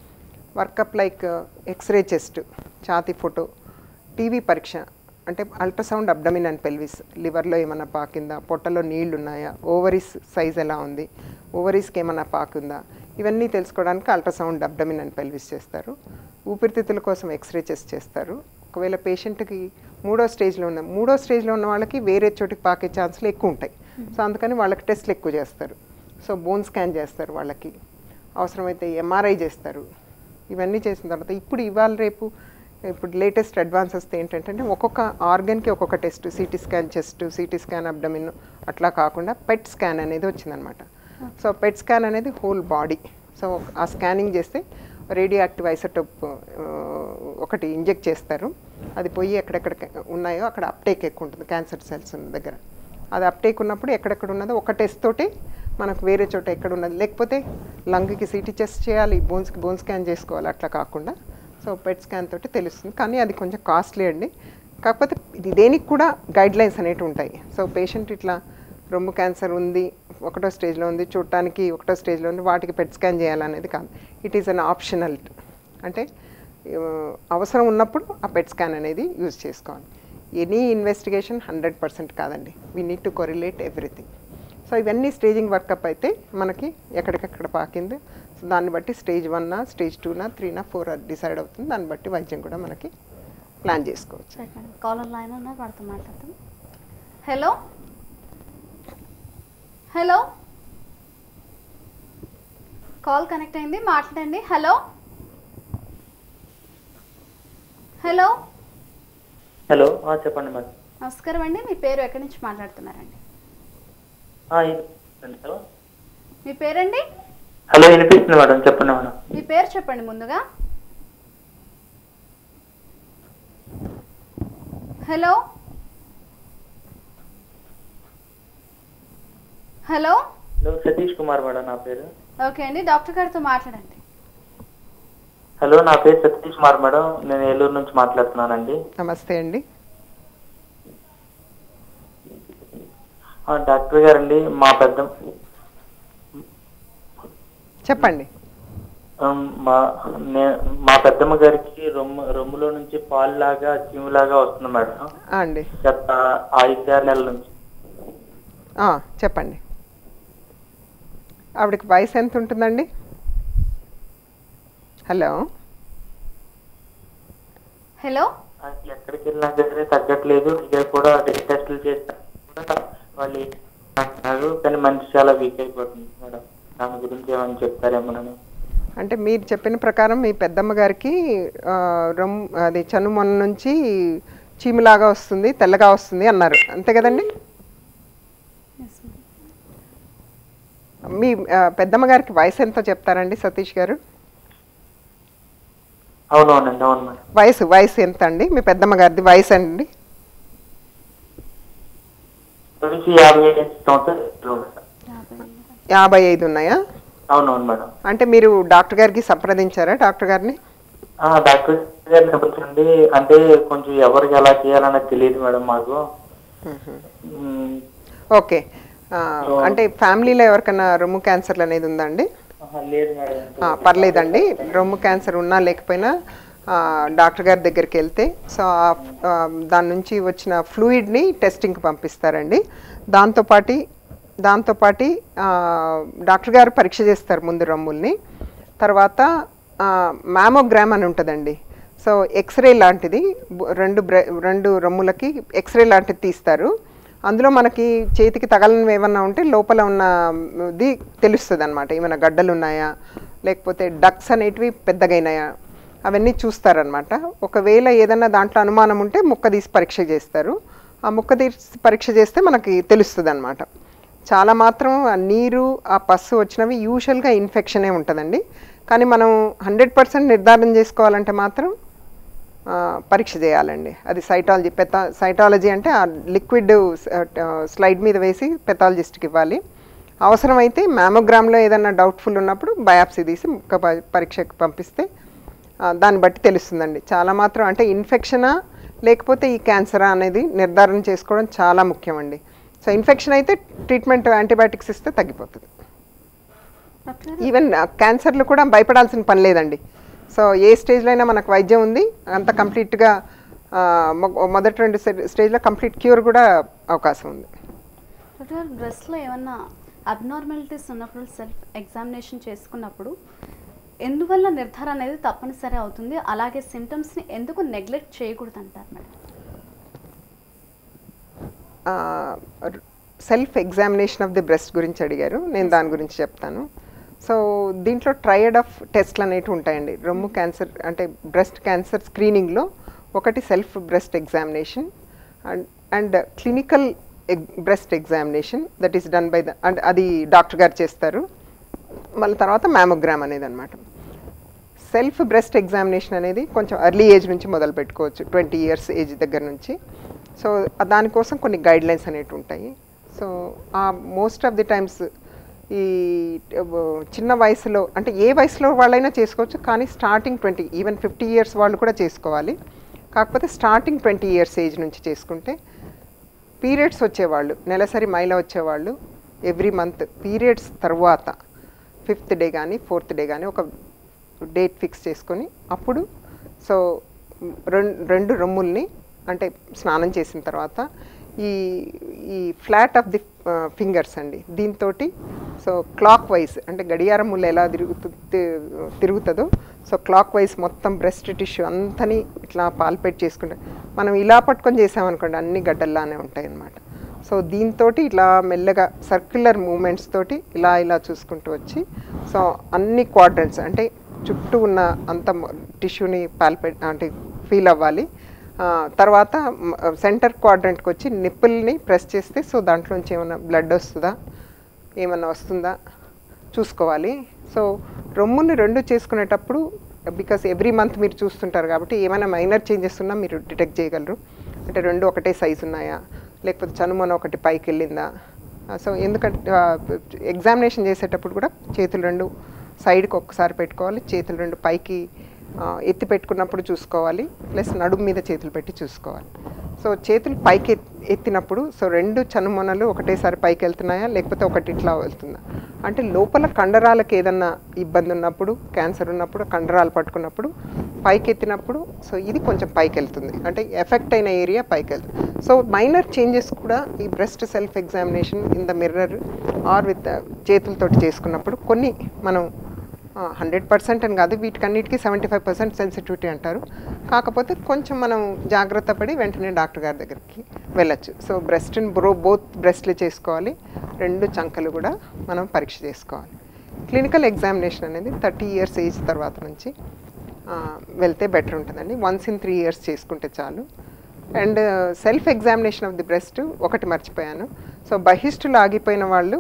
వర్కప్ లైక్ ఎక్స్రే చెస్ట్ ఛాతీ ఫోటో టీవీ పరీక్ష అంటే అల్ట్రాసౌండ్ అబ్డమిన్ అండ్ పెల్విస్ లివర్లో ఏమైనా పాకిందా పొట్టలో నీళ్ళు ఉన్నాయా ఓవరీస్ సైజ్ ఎలా ఉంది ఓవరీస్కి ఏమైనా పాకుందా ఇవన్నీ తెలుసుకోవడానికి అల్ట్రాసౌండ్ అబ్డమిన్ అండ్ పెల్విస్ చేస్తారు. ఊపిరితిత్తుల కోసం ఎక్స్రే చెస్ట్ చేస్తారు. ఒకవేళ పేషెంట్కి మూడో స్టేజ్లో ఉన్న మూడో స్టేజ్లో ఉన్న వాళ్ళకి వేరే చోటికి పాకే ఛాన్సులు ఎక్కువ ఉంటాయి. సో అందుకని వాళ్ళకి టెస్ట్లు ఎక్కువ చేస్తారు. సో బోన్ స్కాన్ చేస్తారు వాళ్ళకి. అవసరమైతే ఎంఆర్ఐ చేస్తారు. ఇవన్నీ చేసిన తర్వాత ఇప్పుడు ఇవాళ రేపు ఇప్పుడు లేటెస్ట్ అడ్వాన్స్ వస్తే ఏంటంటే ఒక్కొక్క ఆర్గన్కి ఒక్కొక్క test CT scan chest CT scan abdomen అట్లా కాకుండా పెట్ స్కాన్ అనేది వచ్చిందనమాట సో పెట్ స్కాన్ అనేది హోల్ బాడీ సో ఆ స్కానింగ్ చేస్తే రేడియో యాక్టివ్ ఐసోటోప్ ఒకటి ఇంజెక్ట్ చేస్తారు. అది పోయి ఎక్కడెక్కడ ఉన్నాయో అక్కడ అప్టేక్ ఎక్కువ ఉంటుంది క్యాన్సర్ సెల్స్ దగ్గర. అది అప్టేక్ ఉన్నప్పుడు ఎక్కడెక్కడ ఉన్నదో ఒక టెస్ట్ తోటి మనకు వేరే చోట ఎక్కడ ఉన్నది? లేకపోతే లంగ్కి సిటీ చెస్ట్ చేయాలి బోన్స్కి బోన్ స్కాన్ చేసుకోవాలి అట్లా కాకుండా. సో పెట్ స్కాన్ తోటి తెలుస్తుంది. కానీ అది కొంచెం కాస్ట్లీ అండి. కాకపోతే ఇది దేనికి కూడా గైడ్ లైన్స్ అనేవి ఉంటాయి. సో పేషెంట్ ఇట్లా రొమ్ము క్యాన్సర్ ఉంది ఒకటో స్టేజ్లో ఉంది చూడటానికి ఒకటో స్టేజ్లో ఉంది వాటికి పెట్ స్కాన్ చేయాలనేది కాదు. ఇట్ ఈస్ అన్ ఆప్షనల్ అంటే అవసరం ఉన్నప్పుడు ఆ పెట్ స్కాన్ అనేది యూజ్ చేసుకోవాలి. ఎనీ ఇన్వెస్టిగేషన్ హండ్రెడ్ పర్సెంట్ కాదండి. We need to correlate everything so ఇవన్నీ స్టేజింగ్ వర్కప్ అయితే మనకి ఎక్కడికెక్కడ పాకింది. సో దాన్ని బట్టి స్టేజ్ వన్నా స్టేజ్ టూనా త్రీనా ఫోర్ డిసైడ్ అవుతుంది. దాన్ని బట్టి వైద్యం కూడా మనకి ప్లాన్ చేసుకోవచ్చు. కాలర్ లైన్ ఉన్నారు వాడితో మాట్లాడతాం. హలో? హలో? కాల్ కనెక్ట్ అయింది? మాట్లాడండి. హలో? హలో? హలో. చెప్పండి మేడం. నమస్కారం అండి. మీ పేరు ఎక్కడి నుంచి మాట్లాడుతున్నారండి? మీ పేరండి? హలో వినిపిస్తుంది మేడం చెప్పండి మేడం. మీ పేరు చెప్పండి ముందుగా. Hello? Hello? Hello Satish Kumar madam నా పేరు. ఓకే అండి డాక్టర్ గారితో మాట్లాడండి. హలో నా పేరు సతీష్ కుమార్ మేడం నేను ఏలూరు నుంచి మాట్లాడుతున్నానండి. నమస్తే అండి ఆ, డాక్టర్ గారండి మా పెద్ద చెప్పండి. మా మా పెద్దమ్మ గారికి రొమ్ము రొమ్ములో నుంచి పాలు లాగా చీములాగా వస్తుంది మేడం. అండి. గత ఐదారు నెలల నుంచి. ఆ, చెప్పండి. ఆవిడకి వయసు ఎంత ఉంటుందండి? హలో. హలో. ఎక్కడికి వెళ్ళినా సరే తగ్గట్లేదు. ఇక కూడా టెస్టులు చేస్తా. వాళ్ళు అంటున్నారు. కానీ మనిషి చాలా వీక్ అయిపోతుంది మేడం. దాని గురించి ఏమైనా చెప్తారేమోనని అంటే మీరు చెప్పిన ప్రకారం మీ పెద్దమ్మ గారికి రొమ్ అది చను మొన్న నుంచి చీములాగా వస్తుంది తెల్లగా వస్తుంది అన్నారు. అంతే కదండి? మీ పెద్దమ్మ గారికి వయసు ఎంతో చెప్తారండి సతీష్ గారు? అవునవునండి అవును మేడం. వయసు వయసు ఎంత అండి మీ పెద్దమ్మ గారిది వయసు అండి యాభై ఐదు ఉన్నాయా. అవునవును మేడం. అంటే మీరు డాక్టర్ గారికి సంప్రదించారా డాక్టర్ గారిని? డాక్టర్ అంటే కొంచెం ఎవరికి ఎలా తెలియదు మేడం మాకు. ఓకే. అంటే ఫ్యామిలీలో ఎవరికైనా రొమ్ము క్యాన్సర్ అనేది ఉందా అండి? ఆహా, లేదు మేడం. ఆ, పర్లేదండి. రొమ్ము క్యాన్సర్ ఉన్నా లేకపోయినా డాక్టర్ గారి దగ్గరికి వెళ్తే సో ఆ, దాని నుంచి వచ్చిన ఫ్లూయిడ్ని టెస్టింగ్కి పంపిస్తారండి. దాంతోపాటి దాంతోపాటి డాక్టర్ గారు పరీక్ష చేస్తారు ముందు రొమ్ముల్ని. తర్వాత మ్యామోగ్రామ్ అని ఉంటుందండి. సో ఎక్స్రే లాంటిది రెండు బ్రె రెండు రొమ్ములకి ఎక్స్రే లాంటిది తీస్తారు. అందులో మనకి చేతికి తగలనివి ఏమన్నా ఉంటే లోపల ఉన్నది తెలుస్తుంది అనమాట ఏమైనా గడ్డలు ఉన్నాయా లేకపోతే డక్స్ అనేటివి పెద్దగైనాయా? అవన్నీ చూస్తారనమాట ఒకవేళ ఏదన్నా దాంట్లో అనుమానం ఉంటే ముక్క తీసి పరీక్ష చేస్తారు. ఆ ముక్క తీసి పరీక్ష చేస్తే మనకి తెలుస్తుంది అనమాట చాలా మాత్రం ఆ నీరు ఆ పస్సు వచ్చినవి యూజువల్గా ఇన్ఫెక్షనే ఉంటుందండి. కానీ మనం హండ్రెడ్ పర్సెంట్ నిర్ధారణ చేసుకోవాలంటే మాత్రం పరీక్ష చేయాలండి. అది సైటాలజీ పెతా సైటాలజీ అంటే ఆ లిక్విడ్ స్లైడ్ మీద వేసి పెథాలజిస్ట్కి ఇవ్వాలి. అవసరమైతే మ్యామోగ్రామ్లో ఏదైనా డౌట్ఫుల్ ఉన్నప్పుడు బయాప్సీ తీసి ముక్క పరీక్షకు పంపిస్తే దాన్ని బట్టి తెలుస్తుందండి. చాలా మాత్రం అంటే ఇన్ఫెక్షనా లేకపోతే ఈ క్యాన్సరా అనేది నిర్ధారణ చేసుకోవడం చాలా ముఖ్యమండి. సో ఇన్ఫెక్షన్ అయితే ట్రీట్మెంట్ యాంటీబయాటిక్స్ ఇస్తే తగ్గిపోతుంది. ఈవెన్ క్యాన్సర్లు కూడా భయపడాల్సిన పని లేదండి. సో ఏ స్టేజ్లో అయినా మనకు వైద్యం ఉంది. అంత కంప్లీట్గా మొదటి రెండు స్టేజ్లో కంప్లీట్ క్యూర్ కూడా అవకాశం ఉంది. డాక్టర్ బ్రెస్ట్లో ఏమన్నా అబ్నార్మాలిటీస్ ఉన్నప్పుడు సెల్ఫ్ ఎగ్జామినేషన్ చేసుకున్నప్పుడు ఎందువల్ల నిర్ధారణ అనేది తప్పనిసరి అవుతుంది? అలాగే సిమ్టమ్స్ని ఎందుకు నెగ్లెక్ట్ చేయకూడదు అంటారు madam self examination of the breast గురించి అడిగారు. నేను దాని గురించి చెప్తాను. సో దీంట్లో ట్రయడ్ ఆఫ్ టెస్ట్లు అనేవి ఉంటాయండి. రొమ్ము క్యాన్సర్ అంటే బ్రెస్ట్ క్యాన్సర్ స్క్రీనింగ్లో ఒకటి self breast examination and and clinical breast examination that is done by the and అది డాక్టర్ గారు చేస్తారు. మళ్ళీ తర్వాత మ్యామోగ్రామ్ అనేది అనమాట సెల్ఫ్ బ్రెస్ట్ ఎగ్జామినేషన్ అనేది కొంచెం ఎర్లీ ఏజ్ నుంచి మొదలు పెట్టుకోవచ్చు ట్వంటీ ఇయర్స్ ఏజ్ దగ్గర నుంచి. సో దానికోసం కొన్ని గైడ్ లైన్స్ అనేవి ఉంటాయి. సో ఆ మోస్ట్ ఆఫ్ ది టైమ్స్ ఈ చిన్న వయసులో అంటే ఏ వయసులో వాళ్ళైనా చేసుకోవచ్చు కానీ starting twenty even fifty years వాళ్ళు కూడా చేసుకోవాలి. కాకపోతే స్టార్టింగ్ ట్వంటీ ఇయర్స్ ఏజ్ నుంచి చేసుకుంటే పీరియడ్స్ వచ్చేవాళ్ళు నెలసరి మైల వచ్చేవాళ్ళు ఎవ్రీ మంత్ పీరియడ్స్ తర్వాత ఫిఫ్త్ డే కానీ ఫోర్త్ డే కానీ ఒక డేట్ ఫిక్స్ చేసుకొని అప్పుడు సో రెండు రెండు రొమ్ముల్ని అంటే స్నానం చేసిన తర్వాత ఈ ఈ ఫ్లాట్ ఆఫ్ ది ఫింగర్స్ అండి. దీంతో సో క్లాక్ వైజ్ అంటే గడియారం ముళ్ళు ఎలా తిరుగుతు తి- తిరుగుతుందో సో క్లాక్ వైజ్ మొత్తం బ్రెస్ట్ టిష్యూ అంతని ఇట్లా పాల్పేట్ చేసుకుంటే మనం ఇలా పట్టుకొని చేసామనుకోండి అన్ని గడ్డల్లానే ఉంటాయి అన్నమాట సో దీంతో ఇట్లా మెల్లగా సర్క్యులర్ మూమెంట్స్ తోటి ఇలా ఇలా చూసుకుంటూ వచ్చి సో అన్ని క్వాడ్రంట్స్ అంటే చుట్టూ ఉన్న అంత టిష్యూని పాల్పే అంటే ఫీల్ అవ్వాలి. తర్వాత సెంటర్ క్వాడ్రంట్కి వచ్చి నిప్పుల్ని ప్రెస్ చేస్తే సో దాంట్లోంచి ఏమైనా బ్లడ్ వస్తుందా? ఏమన్నా వస్తుందా? చూసుకోవాలి. సో రొమ్ముని రెండు చేసుకునేటప్పుడు బికాస్ ఎవ్రీ మంత్ మీరు చూస్తుంటారు కాబట్టి ఏమైనా మైనర్ చేంజెస్ ఉన్నా మీరు డిటెక్ట్ చేయగలరు. అంటే రెండు ఒకటే సైజు ఉన్నాయా? లేకపోతే చనుమన ఒకటి పైకి వెళ్ళిందా సో ఎందుకంటే ఎగ్జామినేషన్ చేసేటప్పుడు కూడా చేతులు రెండు సైడ్కి ఒక్కసారి పెట్టుకోవాలి చేతులు రెండు పైకి ఎత్తి పెట్టుకున్నప్పుడు చూసుకోవాలి ప్లస్ నడుము మీద చేతులు పెట్టి చూసుకోవాలి. సో చేతులు పైకి ఎత్తినప్పుడు సో రెండు చనుమొనలు ఒకటేసారి పైకి వెళ్తున్నాయా లేకపోతే ఒకటి ఇట్లా వెళ్తుందా? అంటే లోపల కండరాలకు ఏదన్నా ఇబ్బంది ఉన్నప్పుడు క్యాన్సర్ ఉన్నప్పుడు కండరాలు పట్టుకున్నప్పుడు పైకి ఎత్తినప్పుడు సో ఇది కొంచెం పైకి వెళ్తుంది అంటే ఎఫెక్ట్ అయిన ఏరియా పైకి వెళ్తుంది సో మైనర్ చేంజెస్ కూడా ఈ breast self examination in the mirror or with చేతులతోటి చేసుకున్నప్పుడు కొన్ని మనం హండ్రెడ్ పర్సెంట్ అని కాదు వీటికన్నిటికీ సెవెంటీ ఫైవ్ పర్సెంట్ సెన్సిటివిటీ అంటారు. కాకపోతే కొంచెం మనం జాగ్రత్త పడి వెంటనే డాక్టర్ గారి దగ్గరికి వెళ్ళొచ్చు. సో బ్రెస్ట్ని బ్రో బోత్ బ్రెస్ట్లు చేసుకోవాలి. రెండు చంకలు కూడా మనం పరీక్ష చేసుకోవాలి. క్లినికల్ ఎగ్జామినేషన్ అనేది థర్టీ ఇయర్స్ ఏజ్ తర్వాత నుంచి వెళ్తే బెటర్ ఉంటుందండి. వన్స్ ఇన్ త్రీ ఇయర్స్ చేసుకుంటే చాలు. And self examination of the breast ఒకటి మర్చిపోయాను. సో బహిష్టులు ఆగిపోయిన వాళ్ళు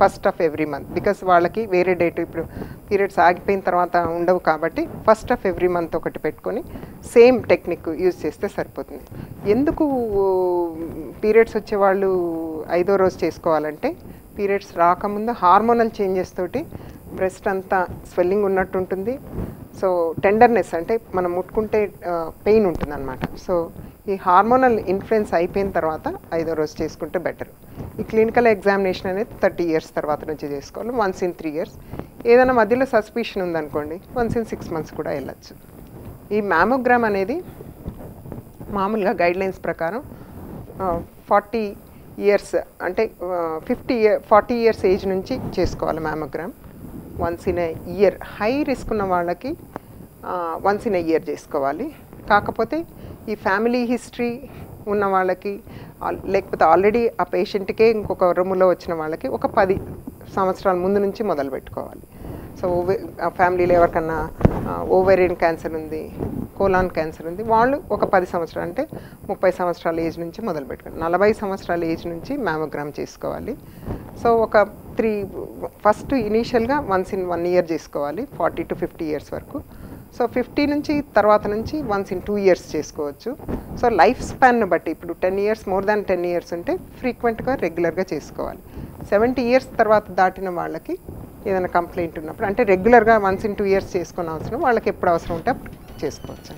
first of every month. Because వాళ్ళకి వేరే డేట్ ఇప్పుడు పీరియడ్స్ ఆగిపోయిన తర్వాత ఉండవు కాబట్టి ఫస్ట్ ఆఫ్ ఎవ్రీ మంత్ ఒకటి పెట్టుకొని సేమ్ టెక్నిక్ యూజ్ చేస్తే సరిపోతుంది. ఎందుకు పీరియడ్స్ వచ్చేవాళ్ళు ఐదో రోజు చేసుకోవాలంటే పీరియడ్స్ రాకముందు హార్మోనల్ చేంజెస్ తోటి బ్రెస్ట్ అంతా స్వెల్లింగ్ ఉన్నట్టు ఉంటుంది సో టెండర్నెస్ అంటే మనం ముట్టుకుంటే పెయిన్ ఉంటుంది అనమాట సో ఈ హార్మోనల్ ఇన్ఫ్లుయెన్స్ అయిపోయిన తర్వాత ఐదో రోజు చేసుకుంటే బెటర్ ఈ క్లినికల్ ఎగ్జామినేషన్ అనేది థర్టీ ఇయర్స్ తర్వాత నుంచి చేసుకోవాలి. వన్స్ ఇన్ త్రీ ఇయర్స్ ఏదైనా మధ్యలో సస్పిషన్ ఉందనుకోండి వన్స్ ఇన్ సిక్స్ మంత్స్ కూడా వెళ్ళచ్చు. ఈ మ్యామోగ్రామ్ అనేది మామూలుగా గైడ్లైన్స్ ప్రకారం ఫార్టీ ఇయర్స్ అంటే fifty year forty years age నుంచి చేసుకోవాలి mammogram once in a year high risk ఉన్న వాళ్ళకి వన్స్ ఇన్ ఏ ఇయర్ చేసుకోవాలి. కాకపోతే ఈ ఫ్యామిలీ హిస్టరీ ఉన్న వాళ్ళకి లేకపోతే ఆల్రెడీ ఆ పేషెంట్కే ఇంకొక రూములో వచ్చిన వాళ్ళకి ఒక పది సంవత్సరాల ముందు నుంచి మొదలు పెట్టుకోవాలి. సో ఓవే- ఆ ఫ్యామిలీలో ఎవరికన్నా ఓవేరియన్ క్యాన్సర్ ఉంది కోలాన్ క్యాన్సర్ ఉంది వాళ్ళు ఒక పది సంవత్సరాలు అంటే ముప్పై సంవత్సరాల ఏజ్ నుంచి మొదలు పెట్టుకోవాలి. నలభై సంవత్సరాల ఏజ్ నుంచి మ్యామోగ్రామ్ చేసుకోవాలి. సో ఒక త్రీ ఫస్ట్ ఇనీషియల్గా వన్స్ ఇన్ వన్ ఇయర్ చేసుకోవాలి ఫార్టీ టు ఫిఫ్టీ ఇయర్స్ వరకు. సో ఫిఫ్టీ నుంచి తర్వాత నుంచి వన్స్ ఇన్ టూ ఇయర్స్ చేసుకోవచ్చు. సో లైఫ్ స్పాన్ను బట్టి ఇప్పుడు ten years more than ten years ఉంటే ఫ్రీక్వెంట్గా రెగ్యులర్గా చేసుకోవాలి. సెవెంటీ ఇయర్స్ తర్వాత దాటిన వాళ్ళకి ఏదైనా కంప్లైంట్ ఉన్నప్పుడు అంటే రెగ్యులర్గా వన్స్ ఇన్ టూ ఇయర్స్ చేసుకున్న అవసరం వాళ్ళకి ఎప్పుడు అవసరం ఉంటే అప్పుడు చేసుకోవచ్చు.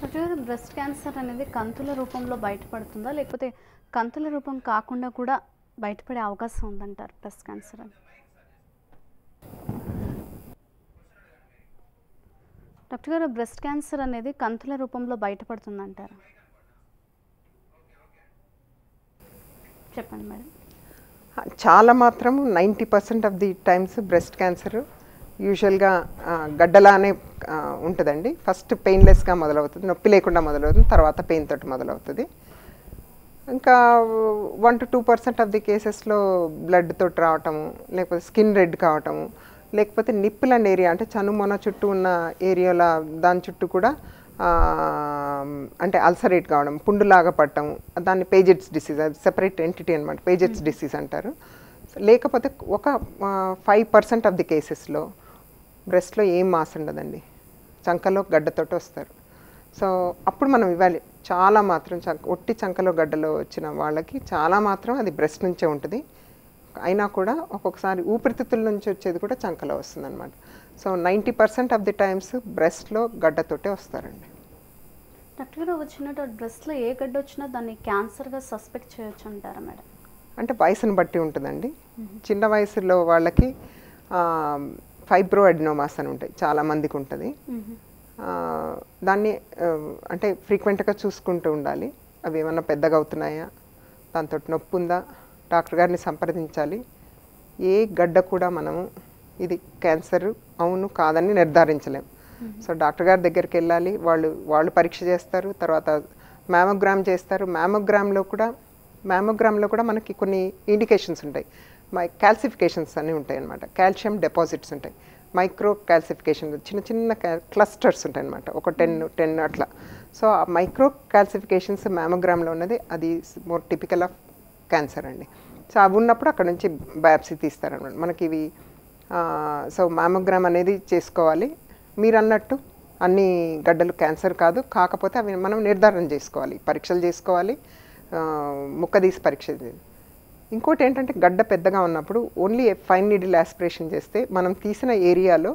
డాక్టర్ బ్రెస్ట్ క్యాన్సర్ అనేది కంతుల రూపంలో బయటపడుతుందా? లేకపోతే కంతుల రూపం కాకుండా కూడా బయటపడే అవకాశం ఉందంటారు బ్రెస్ట్ క్యాన్సర్ అని? డాక్టర్ గారు బ్రెస్ట్ క్యాన్సర్ అనేది కంతుల రూపంలో బయటపడుతుంది అంటారు చెప్పండి మేడం. చాలా మాత్రం ninety percent of the times breast cancer యూజువల్గా గడ్డలానే ఉంటుందండి. ఫస్ట్ పెయిన్లెస్గా మొదలవుతుంది నొప్పి లేకుండా మొదలవుతుంది తర్వాత పెయిన్ తోటి మొదలవుతుంది. ఇంకా one to two percent of the కేసెస్లో బ్లడ్ తోటి రావటము లేకపోతే స్కిన్ రెడ్ కావటము లేకపోతే నిప్పులండ్ ఏరియా అంటే చనుమొన చుట్టూ ఉన్న ఏరియాల దాని చుట్టూ కూడా అంటే అల్సరేట్ కావడం పుండులాగా పట్టడం దాన్ని పేజెట్స్ డిసీజ్ అది సెపరేట్ ఎంటిటీ అనమాట పేజెట్స్ డిసీజ్ అంటారు. లేకపోతే ఒక ఫైవ్ పర్సెంట్ ఆఫ్ ది కేసెస్లో బ్రెస్ట్లో ఏం మాస్ ఉండదండి. చంకలో గడ్డతోటి వస్తారు. సో అప్పుడు మనం ఇవ్వాలి. చాలా మాత్రం చంక ఒట్టి చంకలో గడ్డలో వచ్చిన వాళ్ళకి చాలా మాత్రం అది బ్రెస్ట్ నుంచే ఉంటుంది. అయినా కూడా ఒక్కొక్కసారి ఊపిరితిత్తుల నుంచి వచ్చేది కూడా చంకలో వస్తుంది అనమాట so ninety percent of the times బ్రెస్ట్లో గడ్డతోటే వస్తారండి. డాక్టర్ గారు వచ్చిన బ్రెస్ట్లో ఏ గడ్డ వచ్చినా దాన్ని క్యాన్సర్గా సస్పెక్ట్ చేయొచ్చు అంటారా మేడం? అంటే వయసును బట్టి ఉంటుందండి. చిన్న వయసులో వాళ్ళకి ఫైబ్రో అడినోమాస్ అని ఉంటాయి. చాలా మందికి ఉంటుంది. దాన్ని అంటే ఫ్రీక్వెంట్గా చూసుకుంటూ ఉండాలి. అవి ఏమన్నా పెద్దగా అవుతున్నాయా? దాంతో నొప్పి ఉందా? డాక్టర్ గారిని సంప్రదించాలి. ఏ గడ్డ కూడా మనము ఇది క్యాన్సర్ అవును కాదని నిర్ధారించలేం. సో డాక్టర్ గారి దగ్గరికి వెళ్ళాలి. వాళ్ళు వాళ్ళు పరీక్ష చేస్తారు. తర్వాత మ్యామోగ్రామ్ చేస్తారు. మ్యామోగ్రామ్లో కూడా మ్యామోగ్రామ్లో కూడా మనకి కొన్ని ఇండికేషన్స్ ఉంటాయి. మై క్యాల్సిఫికేషన్స్ అన్నీ ఉంటాయి అన్నమాట. కాల్షియం డిపాజిట్స్ ఉంటాయి. మైక్రో క్యాల్సిఫికేషన్ చిన్న చిన్న క్లస్టర్స్ ఉంటాయి అన్నమాట. ఒక టెన్ టెన్ అట్లా. సో ఆ మైక్రో క్యాల్సిఫికేషన్స్ మ్యామోగ్రామ్లో ఉన్నది. అది మోర్ టిపికల్ ఆఫ్ క్యాన్సర్ అండి. సో అవి ఉన్నప్పుడు అక్కడ నుంచి బయాప్సీ తీస్తారనమాట. మనకి ఇవి సో మ్యామోగ్రామ్ అనేది చేసుకోవాలి. మీరు అన్నట్టు అన్ని గడ్డలు క్యాన్సర్ కాదు. కాకపోతే అవి మనం నిర్ధారణ చేసుకోవాలి. పరీక్షలు చేసుకోవాలి. ముక్కదీసి ముక్క తీసి పరీక్ష ఇంకోటి ఏంటంటే గడ్డ పెద్దగా ఉన్నప్పుడు ఓన్లీ ఫైన్ నీడిల్ ఆస్పిరేషన్ చేస్తే మనం తీసిన ఏరియాలో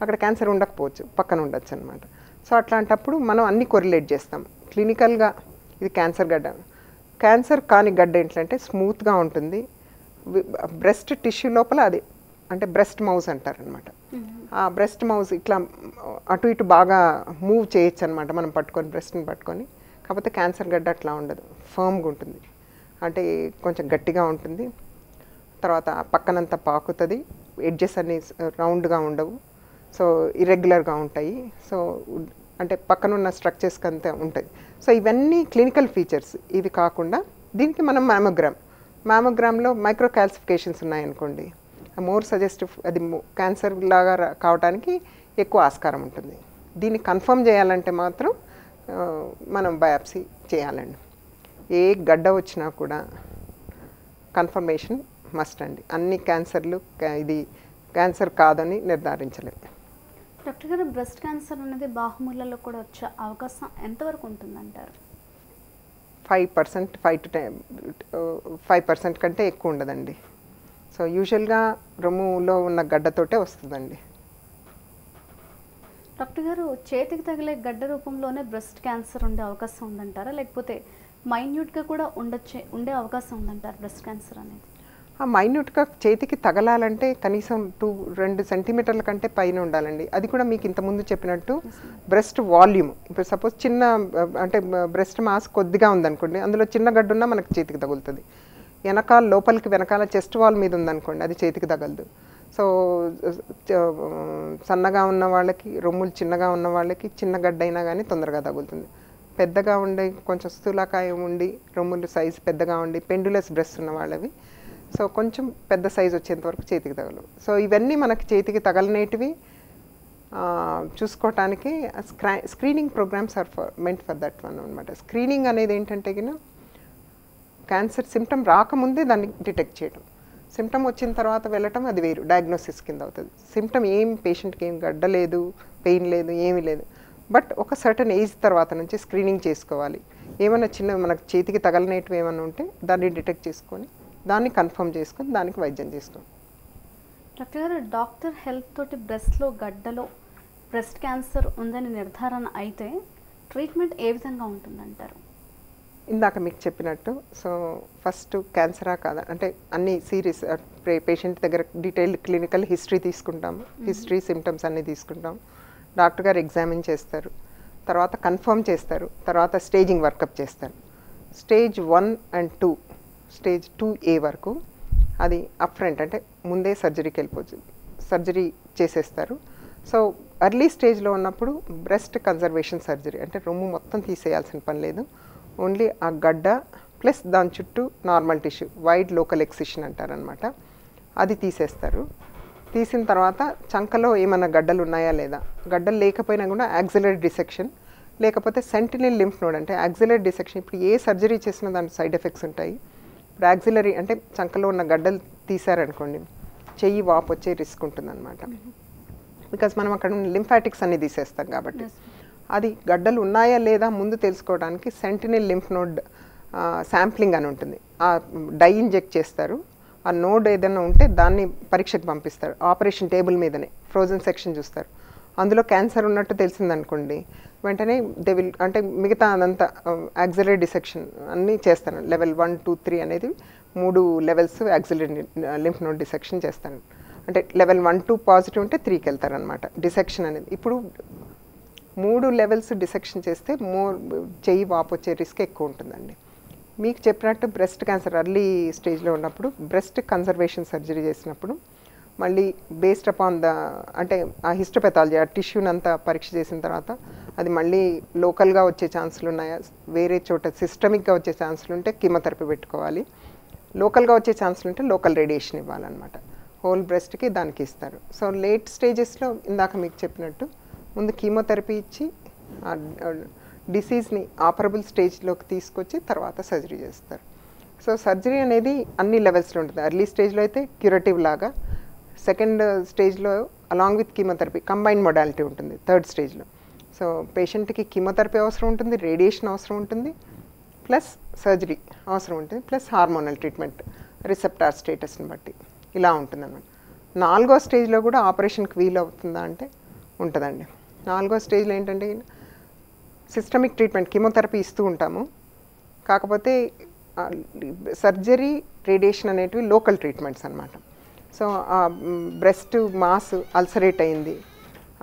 అక్కడ క్యాన్సర్ ఉండకపోవచ్చు. పక్కన ఉండొచ్చు అనమాట సో అట్లాంటప్పుడు మనం అన్ని కొరిలేట్ చేస్తాం. క్లినికల్గా ఇది క్యాన్సర్ గడ్డ. క్యాన్సర్ కాని గడ్డ ఏంటంటే స్మూత్గా ఉంటుంది. బ్రెస్ట్ టిష్యూ లోపల అది అంటే బ్రెస్ట్ మౌస్ అంటారనమాట ఆ బ్రెస్ట్ మౌస్ ఇట్లా అటు ఇటు బాగా మూవ్ చేయొచ్చు అనమాట మనం పట్టుకొని బ్రెస్ట్ని పట్టుకొని. కాకపోతే క్యాన్సర్ గడ్డ అట్లా ఉండదు. ఫర్మ్గా ఉంటుంది. అంటే కొంచెం గట్టిగా ఉంటుంది. తర్వాత పక్కనంతా పాకుతుంది. ఎడ్జెస్ అన్ని రౌండ్గా ఉండవు. సో ఇరెగ్యులర్గా ఉంటాయి. సో అంటే పక్కనున్న స్ట్రక్చర్స్కి అంతా ఉంటుంది సో ఇవన్నీ క్లినికల్ ఫీచర్స్ ఇవి కాకుండా దీనికి మనం మ్యామోగ్రామ్ మ్యామోగ్రామ్లో మైక్రో క్యాల్సిఫికేషన్స్ ఉన్నాయనుకోండి. మోర్ సజెస్టివ్ అది క్యాన్సర్ లాగా కావడానికి ఎక్కువ ఆస్కారం ఉంటుంది. దీన్ని కన్ఫర్మ్ చేయాలంటే మాత్రం మనం బయాప్సీ చేయాలండి. ఏ గడ్డ వచ్చినా కూడా కన్ఫర్మేషన్ మస్ట్ అండి. అన్ని క్యాన్సర్లు ఇది క్యాన్సర్ కాదని నిర్ధారించలేము డాక్టర్ గారు బ్రెస్ట్ క్యాన్సర్ అనేది బాహుములలో కూడా వచ్చే అవకాశం ఎంతవరకు ఉంటుందంటారు? Five percent five to ten five percent కంటే ఎక్కువ ఉండదండి. సో యూజువల్గా రొమ్ములో ఉన్న గడ్డతోటే వస్తుందండి. డాక్టర్ గారు చేతికి తగిలే గడ్డ రూపంలోనే బ్రెస్ట్ క్యాన్సర్ ఉండే అవకాశం ఉందంటారా? లేకపోతే మైన్యూట్గా కూడా ఉండొచ్చే ఉండే అవకాశం ఉందంటారా బ్రెస్ట్ క్యాన్సర్ అనేది? ఆ మైన్యూట్గా చేతికి తగలాలంటే కనీసం టూ రెండు సెంటీమీటర్ల కంటే పైన ఉండాలండి. అది కూడా మీకు ఇంతకుముందు చెప్పినట్టు బ్రెస్ట్ వాల్యూమ్. ఇప్పుడు సపోజ్ చిన్న అంటే బ్రెస్ట్ మాస్ కొద్దిగా ఉందనుకోండి అందులో చిన్న గడ్డు ఉన్నా మనకు చేతికి తగులుతుంది. వెనకాల లోపలికి వెనకాల చెస్ట్ వాల్ మీద ఉందనుకోండి అది చేతికి తగలదు. సో సన్నగా ఉన్న వాళ్ళకి రొమ్ములు చిన్నగా ఉన్న వాళ్ళకి చిన్న గడ్డ అయినా కానీ తొందరగా తగులుతుంది. పెద్దగా ఉండే కొంచెం స్థూలకాయం ఉండి రొమ్ములు సైజు పెద్దగా ఉండి పెండులెస్ బ్రెస్ట్ ఉన్న వాళ్ళవి సో కొంచెం పెద్ద సైజ్ వచ్చేంత వరకు చేతికి తగలవు సో ఇవన్నీ మనకి చేతికి తగలనేటివి చూసుకోవటానికి స్క్రా screening programmes are for meant for that one అనమాట స్క్రీనింగ్ అనేది ఏంటంటే కినా క్యాన్సర్ సిమ్టమ్ రాకముందే దాన్ని డిటెక్ట్ చేయడం సిమ్టమ్ వచ్చిన తర్వాత వెళ్ళటం అది వేరు డయాగ్నోసిస్ కింద అవుతుంది. సిమ్టమ్ ఏం పేషెంట్కి ఏం గడ్డ లేదు పెయిన్ లేదు ఏమీ లేదు. బట్ ఒక సర్టన్ ఏజ్ తర్వాత నుంచి స్క్రీనింగ్ చేసుకోవాలి. ఏమైనా చిన్న మనకు చేతికి తగలనేటివి ఏమైనా ఉంటే దాన్ని డిటెక్ట్ చేసుకొని దాన్ని కన్ఫర్మ్ చేసుకొని దానికి వైద్యం చేసుకోవాలి డాక్టర్ గారు డాక్టర్ హెల్ప్ తోటి బ్రెస్ట్లో గడ్డలో బ్రెస్ట్ క్యాన్సర్ ఉందని నిర్ధారణ అయితే ట్రీట్మెంట్ ఏ విధంగా ఉంటుందంటారు? ఇందాక మీకు చెప్పినట్టు సో ఫస్ట్ క్యాన్సరా కాదా? అంటే అన్ని సీరియస్ పేషెంట్ దగ్గర డీటెయిల్డ్ క్లినికల్ హిస్టరీ తీసుకుంటాం. హిస్టరీ సిమ్టమ్స్ అన్నీ తీసుకుంటాం. డాక్టర్ గారు ఎగ్జామిన్ చేస్తారు. తర్వాత కన్ఫర్మ్ చేస్తారు. తర్వాత స్టేజింగ్ వర్కప్ చేస్తారు. Stage one and two stage two A వరకు అది అప్ ఫ్రంట్ అంటే ముందే సర్జరీకి వెళ్ళిపోవచ్చు సర్జరీ చేసేస్తారు. సో అర్లీ స్టేజ్లో ఉన్నప్పుడు బ్రెస్ట్ కన్జర్వేషన్ సర్జరీ అంటే రొమ్ము మొత్తం తీసేయాల్సిన పని లేదు. ఓన్లీ ఆ గడ్డ ప్లస్ దాని చుట్టూ normal tissue wide local excision అంటారనమాట. అది తీసేస్తారు. తీసిన తర్వాత చంకలో ఏమైనా గడ్డలు ఉన్నాయా లేదా? గడ్డలు లేకపోయినా కూడా యాక్సిలరీ డిసెక్షన్ లేకపోతే సెంటినల్ లింఫ్ నోడ్ అంటే యాక్సిలరీ డిసెక్షన్ ఇప్పుడు ఏ సర్జరీ చేసినా దాని సైడ్ ఎఫెక్ట్స్ ఉంటాయి. ఇప్పుడు యాక్సిలరీ అంటే చంకలో ఉన్న గడ్డలు తీసారనుకోండి చెయ్యి వాపు వచ్చే రిస్క్ ఉంటుందన్నమాట. బికాస్ మనం అక్కడ లింఫాటిక్స్ అన్ని తీసేస్తాం కాబట్టి. అది గడ్డలు ఉన్నాయా లేదా ముందు తెలుసుకోవడానికి సెంటినల్ లింఫ్ నోడ్ శాంప్లింగ్ అని ఉంటుంది. ఆ డై ఇంజెక్ట్ చేస్తారు. ఆ నోడ్ ఏదైనా ఉంటే దాన్ని పరీక్షకు పంపిస్తారు. ఆపరేషన్ టేబుల్ మీదనే ఫ్రోజన్ సెక్షన్ చూస్తారు. అందులో క్యాన్సర్ ఉన్నట్టు తెలిసిందనుకోండి వెంటనే దే విల్ అంటే మిగతా అదంతా uh, యాక్సిలరీ డిసెక్షన్ అన్నీ చేస్తాను. లెవెల్ వన్ టూ త్రీ అనేది మూడు levels axillary lymph node dissection చేస్తాను. అంటే లెవెల్ వన్ టూ పాజిటివ్ ఉంటే త్రీకి వెళ్తారనమాట డిసెక్షన్ అనేది. ఇప్పుడు మూడు లెవెల్స్ డిసెక్షన్ చేస్తే మోర్ చెయ్యి వాపు వచ్చే రిస్క్ ఎక్కువ ఉంటుందండి. మీకు చెప్పినట్టు బ్రెస్ట్ క్యాన్సర్ అర్లీ స్టేజ్లో ఉన్నప్పుడు బ్రెస్ట్ కన్సర్వేషన్ సర్జరీ చేసినప్పుడు మళ్ళీ బేస్డ్ అపాన్ ద అంటే ఆ హిస్టోపెథాలజీ ఆ టిష్యూని అంతా పరీక్ష చేసిన తర్వాత అది మళ్ళీ లోకల్గా వచ్చే ఛాన్సులు ఉన్నాయా? వేరే చోట సిస్టమిక్గా వచ్చే ఛాన్సులు ఉంటే కీమోథెరపీ పెట్టుకోవాలి. లోకల్గా వచ్చే ఛాన్సులు ఉంటే లోకల్ రేడియేషన్ ఇవ్వాలన్నమాట. హోల్ బ్రెస్ట్కి దానికి ఇస్తారు. సో లేట్ స్టేజెస్లో ఇందాక మీకు చెప్పినట్టు ముందు కీమోథెరపీ ఇచ్చి డిసీజ్ని ఆపరబుల్ స్టేజ్లోకి తీసుకొచ్చి తర్వాత సర్జరీ చేస్తారు. సో సర్జరీ అనేది అన్ని లెవెల్స్లో ఉంటుంది. ఎర్లీ స్టేజ్లో అయితే క్యూరేటివ్ లాగా సెకండ్ స్టేజ్లో along with chemotherapy combined modality ఉంటుంది థర్డ్ స్టేజ్లో. సో పేషెంట్కి కీమోథెరపీ అవసరం ఉంటుంది రేడియేషన్ అవసరం ఉంటుంది ప్లస్ సర్జరీ అవసరం ఉంటుంది ప్లస్ హార్మోనల్ ట్రీట్మెంట్ రిసెప్టార్ స్టేటస్ని బట్టి. ఇలా ఉంటుందన్నమాట. నాలుగో స్టేజ్లో కూడా ఆపరేషన్కి వీలు అవుతుందా అంటే ఉంటుందండి. నాలుగో స్టేజ్లో ఏంటంటే సిస్టమిక్ ట్రీట్మెంట్ కీమోథెరపీ ఇస్తూ ఉంటాము. కాకపోతే సర్జరీ రేడియేషన్ అనేటివి లోకల్ ట్రీట్మెంట్స్ అనమాట సో బ్రెస్ట్ మాస్ అల్సరేట్ అయింది.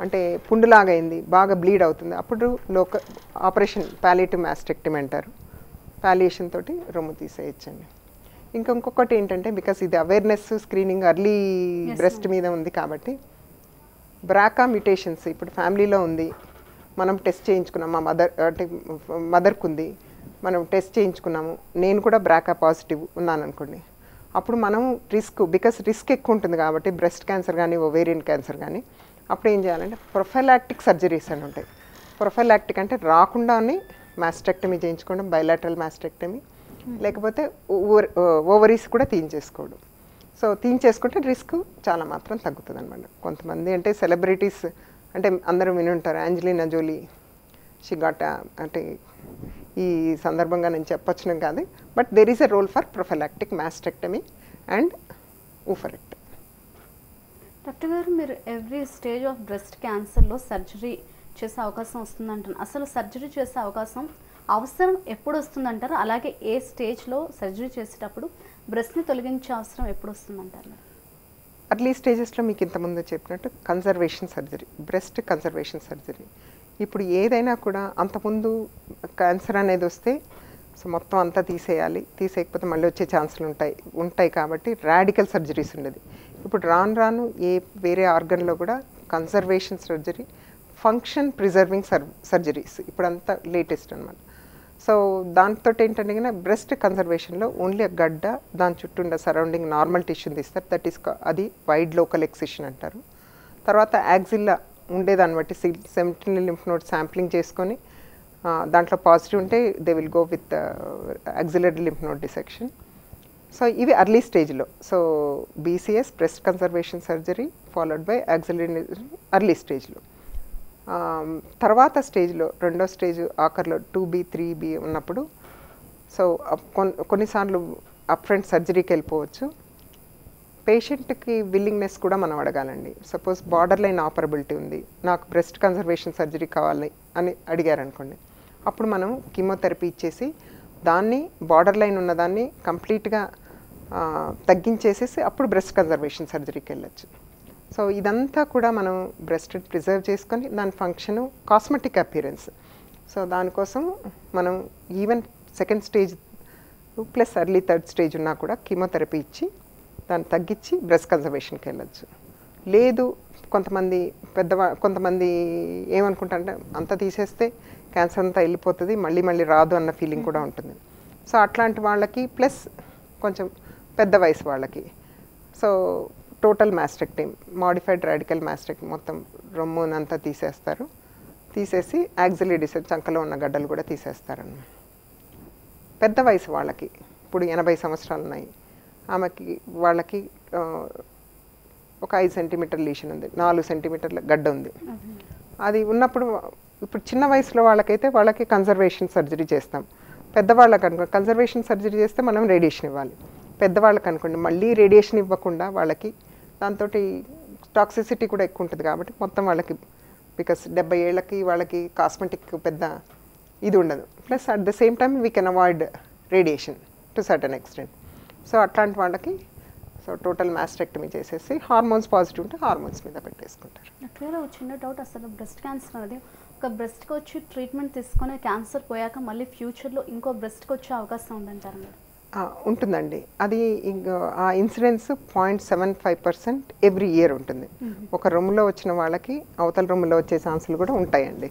అంటే పుండులాగా అయింది బాగా బ్లీడ్ అవుతుంది. అప్పుడు లోక ఆపరేషన్ ప్యాలేటివ్ మ్యాస్టెక్టమీ అంటారు. ప్యాలియేషన్ తోటి రొమ్ము తీసేయచ్చండి. ఇంకా ఇంకొకటి ఏంటంటే బికాస్ ఇది అవేర్నెస్ స్క్రీనింగ్ అర్లీ బ్రెస్ట్ మీద ఉంది కాబట్టి బ్రాకా మ్యుటేషన్స్ ఇప్పుడు ఫ్యామిలీలో ఉంది. మనం టెస్ట్ చేయించుకున్నాం. మా మదర్ అంటే మదర్కి ఉంది మనం టెస్ట్ చేయించుకున్నాము. నేను కూడా బ్రాకా పాజిటివ్ ఉన్నాను అనుకోండి అప్పుడు మనం రిస్క్ బికాస్ రిస్క్ ఎక్కువ ఉంటుంది కాబట్టి బ్రెస్ట్ క్యాన్సర్ కానీ ఓవేరియన్ క్యాన్సర్ కానీ అప్పుడు ఏం చేయాలంటే ప్రొఫైలాక్టిక్ సర్జరీస్ అని ఉంటాయి. ప్రొఫైలాక్టిక్ అంటే రాకుండానే మాస్టెక్టమీ చేయించుకోవడం బయలాటరల్ మాస్టెక్టమీ లేకపోతే ఓవర్ ఓవరీస్ కూడా తీయించేసుకోవడం. సో తీయించేసుకుంటే రిస్క్ చాలా మాత్రం తగ్గుతుంది అనమాట కొంతమంది అంటే సెలబ్రిటీస్ అంటే అందరూ విని ఉంటారు యాంజలినా జోలీ షీ గాట్ అంటే ఈ సందర్భంగా నేను చెప్పొచ్చును కాదు. But there is a role for prophylactic mastectomy and oophorectomy doctor గారు మీరు ఎవ్రీ స్టేజ్ ఆఫ్ బ్రెస్ట్ క్యాన్సర్లో సర్జరీ చేసే అవకాశం వస్తుందంటారు. అసలు సర్జరీ చేసే అవకాశం అవసరం ఎప్పుడు వస్తుందంటారు? అలాగే ఏ స్టేజ్లో సర్జరీ చేసేటప్పుడు బ్రెస్ట్ని తొలగించే అవసరం ఎప్పుడు వస్తుందంటారు? అర్లీ స్టేజెస్లో మీకు ఇంతకుముందు చెప్పినట్టు conservation surgery breast conservation surgery ఇప్పుడు ఏదైనా కూడా అంతకుముందు క్యాన్సర్ అనేది వస్తే సో మొత్తం అంతా తీసేయాలి. తీసేయకపోతే మళ్ళీ వచ్చే ఛాన్సులు ఉంటాయి. ఉంటాయి కాబట్టి రాడికల్ సర్జరీస్ ఉండేది. ఇప్పుడు రాను రాను ఏ వేరే ఆర్గన్లో కూడా conservation surgery function preserving sir surgeries. ఇప్పుడంతా లేటెస్ట్ అనమాట సో దాంతో ఏంటంటే కన్నా బ్రెస్ట్ కన్జర్వేషన్లో ఓన్లీ ఆ గడ్డ దాని చుట్టూ ఉన్న సరౌండింగ్ నార్మల్ టిష్యూని తీస్తారు. దట్ ఈస్ అది వైడ్ లోకల్ ఎక్సిషన్ అంటారు. తర్వాత యాక్సిల్లా ఉండేదాన్ని బట్టి సెమిటినల్ లింఫ్ నోట్ శాంప్లింగ్ చేసుకొని దాంట్లో పాజిటివ్ ఉంటే they will go with axillary lymph node dissection so ఇవి అర్లీ స్టేజ్లో so BCS breast conservation surgery followed by axillary early స్టేజ్లో తర్వాత స్టేజ్లో రెండో స్టేజ్ ఆఖరిలో టూ బి త్రీ బి ఉన్నప్పుడు సో కొన్ని కొన్నిసార్లు అప్ ఫ్రంట్ సర్జరీకి వెళ్ళిపోవచ్చు. పేషెంట్కి విల్లింగ్నెస్ కూడా మనం అడగాలండి. సపోజ్ బార్డర్ లైన్ ఆపరబిలిటీ ఉంది నాకు బ్రెస్ట్ కన్సర్వేషన్ సర్జరీ కావాలి అని అడిగారనుకోండి అప్పుడు మనం కీమోథెరపీ ఇచ్చేసి దాన్ని బార్డర్ లైన్ ఉన్నదాన్ని కంప్లీట్గా తగ్గించేసేసి అప్పుడు బ్రెస్ట్ కన్సర్వేషన్ సర్జరీకి వెళ్ళొచ్చు. సో ఇదంతా కూడా మనం బ్రెస్ట్ ప్రిజర్వ్ చేసుకొని దాని ఫంక్షను కాస్మెటిక్ అపీరెన్స్ సో దానికోసం మనం even second stage plus early third stage ఉన్నా కూడా కీమోథెరపీ ఇచ్చి దాన్ని తగ్గించి బ్రెస్ట్ కన్జర్వేషన్కి వెళ్ళచ్చు. లేదు కొంతమంది పెద్దవా కొంతమంది ఏమనుకుంటారంటే అంత తీసేస్తే క్యాన్సర్ అంతా వెళ్ళిపోతుంది మళ్ళీ మళ్ళీ రాదు అన్న ఫీలింగ్ కూడా ఉంటుంది. సో అట్లాంటి వాళ్ళకి ప్లస్ కొంచెం పెద్ద వయసు వాళ్ళకి. So total mastectomy modified radical mastectomy మొత్తం రొమ్మునంతా తీసేస్తారు. తీసేసి యాక్సిలిడిస్ చంకలో ఉన్న గడ్డలు కూడా తీసేస్తారన్నమాట. పెద్ద వయసు వాళ్ళకి ఇప్పుడు ఎనభై సంవత్సరాలు ఉన్నాయి ఆమెకి వాళ్ళకి ఒక ఐదు సెంటీమీటర్ లీషన్ ఉంది. నాలుగు సెంటీమీటర్ల గడ్డ ఉంది. అది ఉన్నప్పుడు ఇప్పుడు చిన్న వయసులో వాళ్ళకైతే వాళ్ళకి కన్జర్వేషన్ సర్జరీ చేస్తాం. పెద్దవాళ్ళకి అనుకోండి కన్జర్వేషన్ సర్జరీ చేస్తే మనం రేడియేషన్ ఇవ్వాలి. పెద్దవాళ్ళకి అనుకోండి మళ్ళీ రేడియేషన్ ఇవ్వకుండా వాళ్ళకి దాంతో టాక్సిసిటీ కూడా ఎక్కువ ఉంటుంది కాబట్టి మొత్తం వాళ్ళకి బికాస్ డెబ్బై ఏళ్ళకి వాళ్ళకి కాస్మెటిక్ పెద్ద ఇది ఉండదు. Plus at the same time we can avoid radiation to certain extent so అట్లాంటి వాళ్ళకి సో టోటల్ మాస్టెక్టమీ చేసేసి హార్మోన్స్ పాజిటివ్ ఉంటే హార్మోన్స్ మీద పెట్టేసుకుంటారు. నాకు ఒక చిన్న డౌట్ అసలు బ్రెస్ట్ క్యాన్సర్ అనేది ఒక బ్రెస్ట్కి వచ్చి ట్రీట్మెంట్ తీసుకొని క్యాన్సర్ పోయాక మళ్ళీ ఫ్యూచర్లో ఇంకో బ్రెస్ట్కి వచ్చే అవకాశం ఉందంటారు మీరు ఉంటుందండి. అది ఇంక ఆ incidence point seven five percent every year ఉంటుంది. ఒక రొమ్ములో వచ్చిన వాళ్ళకి అవతల రొమ్ములో వచ్చే ఛాన్సులు కూడా ఉంటాయండి.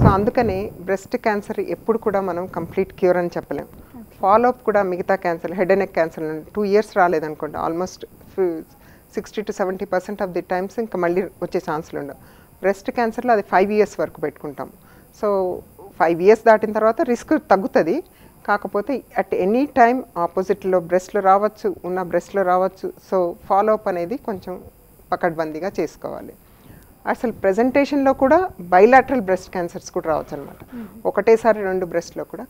సో అందుకని బ్రెస్ట్ క్యాన్సర్ ఎప్పుడు కూడా మనం కంప్లీట్ క్యూర్ అని చెప్పలేం. ఫాలోఅప్ కూడా మిగతా cancer head and neck cancer two years రాలేదనుకోండి almost sixty to seventy percent of the times ఇంకా మళ్ళీ వచ్చే ఛాన్సులు ఉండవు. బ్రెస్ట్ క్యాన్సర్లో అది ఫైవ్ ఇయర్స్ వరకు పెట్టుకుంటాం. సో ఫైవ్ ఇయర్స్ దాటిన తర్వాత రిస్క్ తగ్గుతుంది. కాకపోతే అట్ ఎనీ టైం ఆపోజిట్లో బ్రెస్ట్లో రావచ్చు ఉన్న బ్రెస్ట్లో రావచ్చు. సో ఫాలోఅప్ అనేది కొంచెం పకడ్బందీగా చేసుకోవాలి. అసలు ప్రజెంటేషన్లో కూడా బైలాటరల్ బ్రెస్ట్ క్యాన్సర్స్ కూడా రావచ్చు అనమాట ఒకటేసారి రెండు బ్రెస్ట్లో కూడా.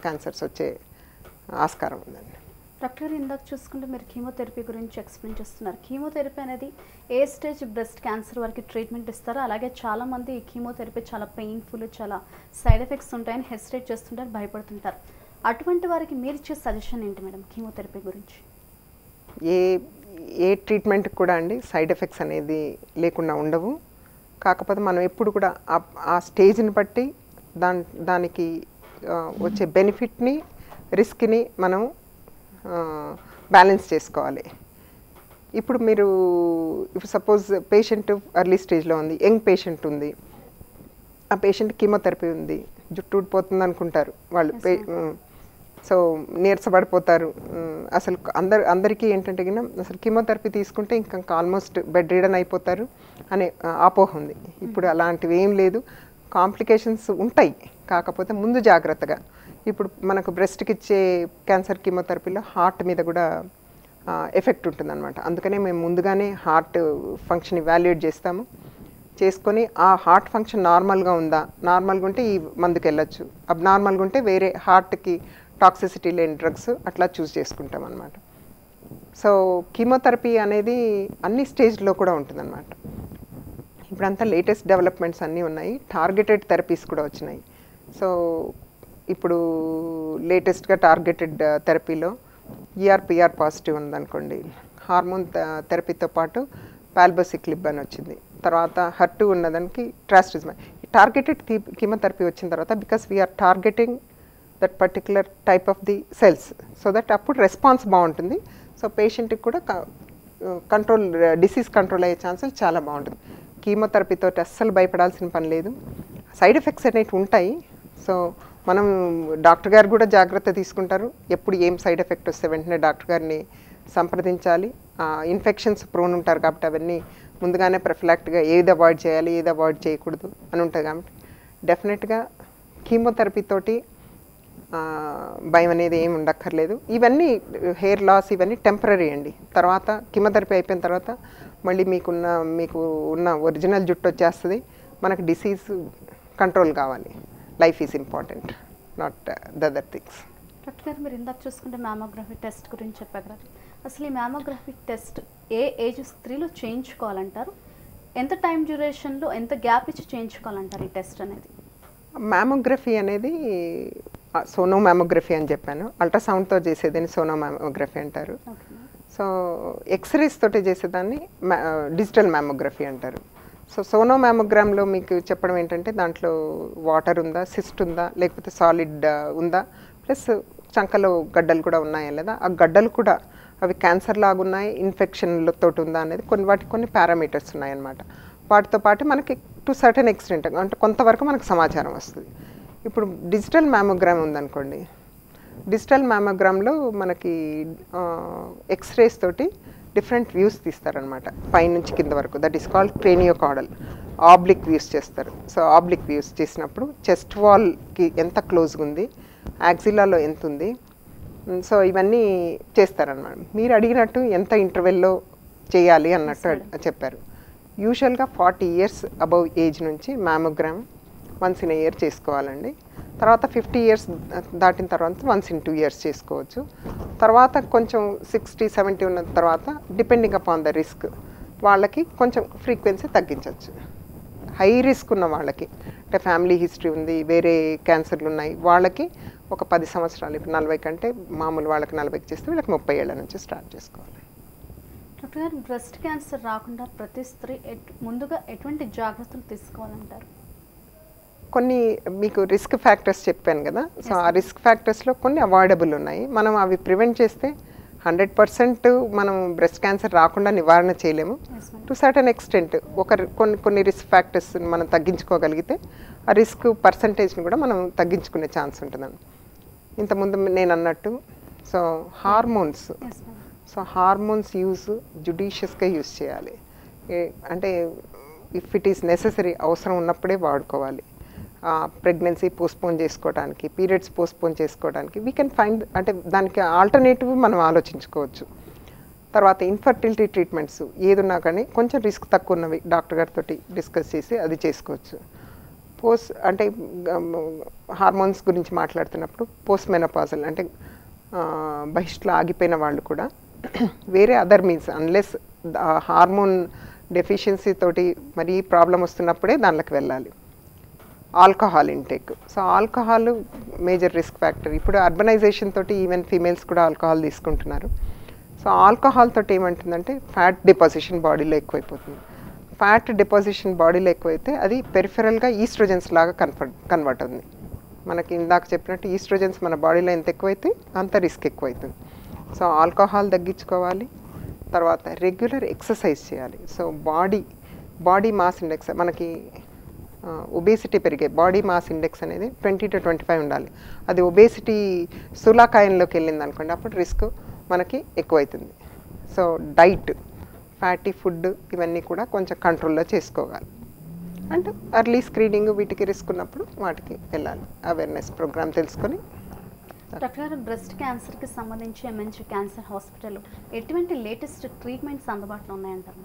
క్యాన్సర్స్ వచ్చే ఆస్కారం ఉందండి. డాక్టర్ ఇందాక చూసుకుంటే మీరు కీమోథెరపీ గురించి ఎక్స్ప్లెయిన్ చేస్తున్నారు. కీమోథెరపీ అనేది ఏ స్టేజ్ బ్రెస్ట్ క్యాన్సర్ వరకు ట్రీట్మెంట్ ఇస్తారో అలాగే చాలామంది ఈ కీమోథెరపీ చాలా పెయిన్ఫుల్ చాలా సైడ్ ఎఫెక్ట్స్ ఉంటాయని హెసిటేట్ చేస్తుంటారు భయపడుతుంటారు. అటువంటి వారికి మీరు ఇచ్చే సజెషన్ ఏంటి మేడం కీమోథెరపీ గురించి? ఏ ఏ ట్రీట్మెంట్ కూడా అండి సైడ్ ఎఫెక్ట్స్ అనేది లేకుండా ఉండవు. కాకపోతే మనం ఎప్పుడు కూడా ఆ- స్టేజ్ని బట్టి దాని దానికి వచ్చే బెనిఫిట్ని రిస్క్ని మనం బ్యాలెన్స్ చేసుకోవాలి. ఇప్పుడు మీరు ఇప్పుడు సపోజ్ పేషెంట్ ఎర్లీ స్టేజ్లో ఉంది యంగ్ పేషెంట్ ఉంది. ఆ పేషెంట్ కీమోథెరపీ ఉంది జుట్టు ఊడిపోతుంది అనుకుంటారు వాళ్ళు. సో నీరసపడిపోతారు. అసలు అందరు అందరికీ ఏంటంటే గిన అసలు కీమోథెరపీ తీసుకుంటే ఇంకా ఆల్మోస్ట్ బెడ్ రీడన్ అయిపోతారు అనే అపోహ ఉంది. ఇప్పుడు అలాంటివి ఏం లేదు. కాంప్లికేషన్స్ ఉంటాయి. కాకపోతే ముందు జాగ్రత్తగా. ఇప్పుడు మనకు బ్రెస్ట్కి ఇచ్చే క్యాన్సర్ కీమోథెరపీలో హార్ట్ మీద కూడా ఎఫెక్ట్ ఉంటుందన్నమాట. అందుకనే మేము ముందుగానే హార్ట్ ఫంక్షన్ ఇవాల్యుయేట్ చేస్తాము. చేసుకొని ఆ హార్ట్ ఫంక్షన్ నార్మల్గా ఉందా? నార్మల్గా ఉంటే ఈ మందుకు వెళ్ళొచ్చు అబ్ నార్మల్గా ఉంటే వేరే హార్ట్కి టాక్సిసిటీ లేని డ్రగ్స్ అట్లా చూస్ చేసుకుంటాం అనమాట సో కీమోథెరపీ అనేది అన్ని స్టేజ్లో కూడా ఉంటుందన్నమాట. ఇప్పుడంతా లేటెస్ట్ డెవలప్మెంట్స్ అన్నీ ఉన్నాయి. టార్గెటెడ్ థెరపీస్ కూడా వచ్చినాయి. సో ఇప్పుడు లేటెస్ట్గా టార్గెటెడ్ థెరపీలో ఈఆర్పిఆర్ పాజిటివ్ ఉందనుకోండి. హార్మోన్ థెరపీతో పాటు పాల్బోసిక్లిబ్ అని వచ్చింది. తర్వాత హర్టు ఉన్నదానికి ట్రాస్టిజ్మా. టార్గెటెడ్ కీమోథెరపీ వచ్చిన తర్వాత because we are targeting that particular type of the cells so that అప్పుడు రెస్పాన్స్ బాగుంటుంది. సో పేషెంట్కి కూడా కంట్రోల్ డిసీజ్ కంట్రోల్ అయ్యే ఛాన్సెస్ చాలా బాగుంటుంది. కీమోథెరపీతో అస్సలు భయపడాల్సిన పని లేదు. సైడ్ ఎఫెక్ట్స్ అనేవి ఉంటాయి. సో మనం డాక్టర్ గారు కూడా జాగ్రత్త తీసుకుంటారు. ఎప్పుడు ఏం సైడ్ ఎఫెక్ట్ వస్తే వెంటనే డాక్టర్ గారిని సంప్రదించాలి. ఇన్ఫెక్షన్స్ ప్రోన్ ఉంటారు కాబట్టి అవన్నీ ముందుగానే ప్రఫిలాక్ట్గా ఏది అవాయిడ్ చేయాలి ఏది అవాయిడ్ చేయకూడదు అని ఉంటుంది కాబట్టి డెఫినెట్గా కీమోథెరపీ తోటి భయం అనేది ఏమి ఉండక్కర్లేదు. ఇవన్నీ హెయిర్ లాస్ ఇవన్నీ టెంపరీ అండి. తర్వాత కిమోథెరపీ అయిపోయిన తర్వాత మళ్ళీ మీకున్న మీకు ఉన్న ఒరిజినల్ జుట్టు వచ్చేస్తుంది. మనకు డిసీజ్ కంట్రోల్ కావాలి. Life is important not the other things doctor గారు మీరు ఇందాక చూసుకుంటే మ్యామోగ్రఫీ టెస్ట్ గురించి చెప్పారు కదా. అసలు ఈ మ్యామోగ్రఫీ టెస్ట్ ఏ ఏజ్ స్త్రీలో చేయించుకోవాలంటారు? ఎంత టైం డ్యూరేషన్లో ఎంత గ్యాప్ ఇచ్చి చేయించుకోవాలంటారు ఈ టెస్ట్ అనేది? మ్యామోగ్రఫీ అనేది సోనో మ్యామోగ్రఫీ అని చెప్పాను. అల్ట్రాసౌండ్తో చేసేదని సోనో మ్యామోగ్రఫీ అంటారు. సో ఎక్స్రేస్ తోటి చేసేదాన్ని డిజిటల్ మ్యామోగ్రఫీ అంటారు. సో సోనో మ్యామోగ్రామ్లో మీకు చెప్పడం ఏంటంటే దాంట్లో వాటర్ ఉందా సిస్ట్ ఉందా లేకపోతే సాలిడ్ ఉందా? ప్లస్ చంకలో గడ్డలు కూడా ఉన్నాయా లేదా? ఆ గడ్డలు కూడా అవి క్యాన్సర్ లాగా ఉన్నాయి ఇన్ఫెక్షన్లతో ఉందా అనేది కొన్ని వాటికి కొన్ని పారామీటర్స్ ఉన్నాయన్నమాట. వాటితో పాటు మనకి టు సర్టన్ ఎక్స్టెంట్ అంటే కొంతవరకు మనకు సమాచారం వస్తుంది. ఇప్పుడు డిజిటల్ మ్యామోగ్రామ్ ఉందనుకోండి డిజిటల్ మ్యామోగ్రామ్లో మనకి ఎక్స్రేస్ తోటి డిఫరెంట్ వ్యూస్ తీస్తారనమాట. పైనుంచి కింద వరకు. That is called cranio caudal oblique views చేస్తారు. సో ఆబ్లిక్ వ్యూస్ చేసినప్పుడు చెస్ట్ వాల్కి ఎంత క్లోజ్గా ఉంది? యాక్సిలాలో ఎంత ఉంది? సో ఇవన్నీ చేస్తారనమాట. మీరు అడిగినట్టు ఎంత ఇంటర్వెల్లో చేయాలి అన్నట్టు చెప్పారు. యూజువల్గా ఫార్టీ ఇయర్స్ అబవ్ ఏజ్ నుంచి మ్యామోగ్రామ్ వన్స్ ఇన్ ఇయర్ చేసుకోవాలండి. తర్వాత ఫిఫ్టీ ఇయర్స్ దాటిన తర్వాత వన్స్ ఇన్ టూ ఇయర్స్ చేసుకోవచ్చు. తర్వాత కొంచెం సిక్స్టీ సెవెంటీ ఉన్న తర్వాత డిపెండింగ్ అపాన్ ద రిస్క్ వాళ్ళకి కొంచెం ఫ్రీక్వెన్సీ తగ్గించవచ్చు హై రిస్క్ ఉన్న వాళ్ళకి అంటే ఫ్యామిలీ హిస్టరీ ఉంది వేరే క్యాన్సర్లు ఉన్నాయి వాళ్ళకి ఒక పది సంవత్సరాలు ఇప్పుడు నలభై కంటే మామూలు వాళ్ళకి నలభైకి చేస్తే వీళ్ళకి ముప్పై ఏళ్ళ నుంచి స్టార్ట్ చేసుకోవాలి. డాక్టర్ గారు బ్రెస్ట్ క్యాన్సర్ రాకుండా ప్రతి స్త్రీ ఎట్ ముందుగా ఎటువంటి జాగ్రత్తలు తీసుకోవాలంటారు? కొన్ని మీకు రిస్క్ ఫ్యాక్టర్స్ చెప్పాను కదా. సో ఆ రిస్క్ ఫ్యాక్టర్స్లో కొన్ని అవాయిడబుల్ ఉన్నాయి. మనం అవి ప్రివెంట్ చేస్తే హండ్రెడ్ పర్సెంట్ మనం బ్రెస్ట్ క్యాన్సర్ రాకుండా నివారణ చేయలేము. టు సర్టన్ ఎక్స్టెంట్ ఒక కొన్ని కొన్ని రిస్క్ ఫ్యాక్టర్స్ మనం తగ్గించుకోగలిగితే ఆ రిస్క్ పర్సంటేజ్ని కూడా మనం తగ్గించుకునే ఛాన్స్ ఉంటుందండి. ఇంతకుముందు నేను అన్నట్టు so hormones so hormones use జుడిషియస్గా use చేయాలి. అంటే ఇఫ్ ఇట్ ఈస్ నెససరీ అవసరం ఉన్నప్పుడే వాడుకోవాలి. ప్రెగ్నెన్సీ పోస్ట్పోన్ చేసుకోవడానికి పీరియడ్స్ పోస్ట్పోన్ చేసుకోవడానికి వీ కెన్ ఫైండ్ అంటే దానికి ఆల్టర్నేటివ్ మనం ఆలోచించుకోవచ్చు. తర్వాత ఇన్ఫర్టిలిటీ ట్రీట్మెంట్స్ ఏదున్నా కానీ కొంచెం రిస్క్ తక్కువ ఉన్నవి డాక్టర్ గారితో డిస్కస్ చేసి అది చేసుకోవచ్చు. పోస్ట్ అంటే హార్మోన్స్ గురించి మాట్లాడుతున్నప్పుడు పోస్ట్ మెనపాజల్ అంటే ఆ, బహిష్లో ఆగిపోయిన వాళ్ళు కూడా వేరే other means unless hormone deficiency తోటి మరీ ప్రాబ్లం వస్తున్నప్పుడే దానిలోకి వెళ్ళాలి. Alcohol intake so alcohol major risk factor ఇప్పుడు అర్బనైజేషన్ తోటి ఈవెన్ ఫీమేల్స్ కూడా ఆల్కహాల్ తీసుకుంటున్నారు. సో ఆల్కహాల్ తోటి ఏమంటుందంటే ఫ్యాట్ డిపాజిషన్ బాడీలో ఎక్కువైపోతుంది. ఫ్యాట్ డిపాజిషన్ బాడీలో ఎక్కువైతే అది పెరిఫెరల్గా ఈస్ట్రోజెన్స్ లాగా కన్వర్ట్ కన్వర్ట్ అవుతుంది. మనకి ఇందాక చెప్పినట్టు ఈస్ట్రోజెన్స్ మన బాడీలో ఎంత ఎక్కువైతే అంత రిస్క్ ఎక్కువైతుంది. సో ఆల్కహాల్ తగ్గించుకోవాలి. తర్వాత రెగ్యులర్ ఎక్సర్సైజ్ చేయాలి. So body body mass index మనకి ఒబేసిటీ పెరిగే బాడీ మాస్ ఇండెక్స్ అనేది ట్వంటీ టు ట్వంటీ ఫైవ్ ఉండాలి. అది ఒబేసిటీ స్థూలాకాయంలోకి వెళ్ళింది అనుకోండి అప్పుడు రిస్క్ మనకి ఎక్కువైతుంది. సో డైట్ ఫ్యాటీ ఫుడ్ ఇవన్నీ కూడా కొంచెం కంట్రోల్లో చేసుకోవాలి. అండ్ అర్లీ స్క్రీనింగ్ వీటికి రిస్క్ ఉన్నప్పుడు వాటికి వెళ్ళాలి. అవేర్నెస్ ప్రోగ్రామ్ తెలుసుకొని. డాక్టర్ గారు బ్రెస్ట్ క్యాన్సర్కి సంబంధించి ఎంఎన్జీ క్యాన్సర్ హాస్పిటల్ ఎటువంటి లేటెస్ట్ ట్రీట్మెంట్స్ అందుబాటులో ఉన్నాయంటారు?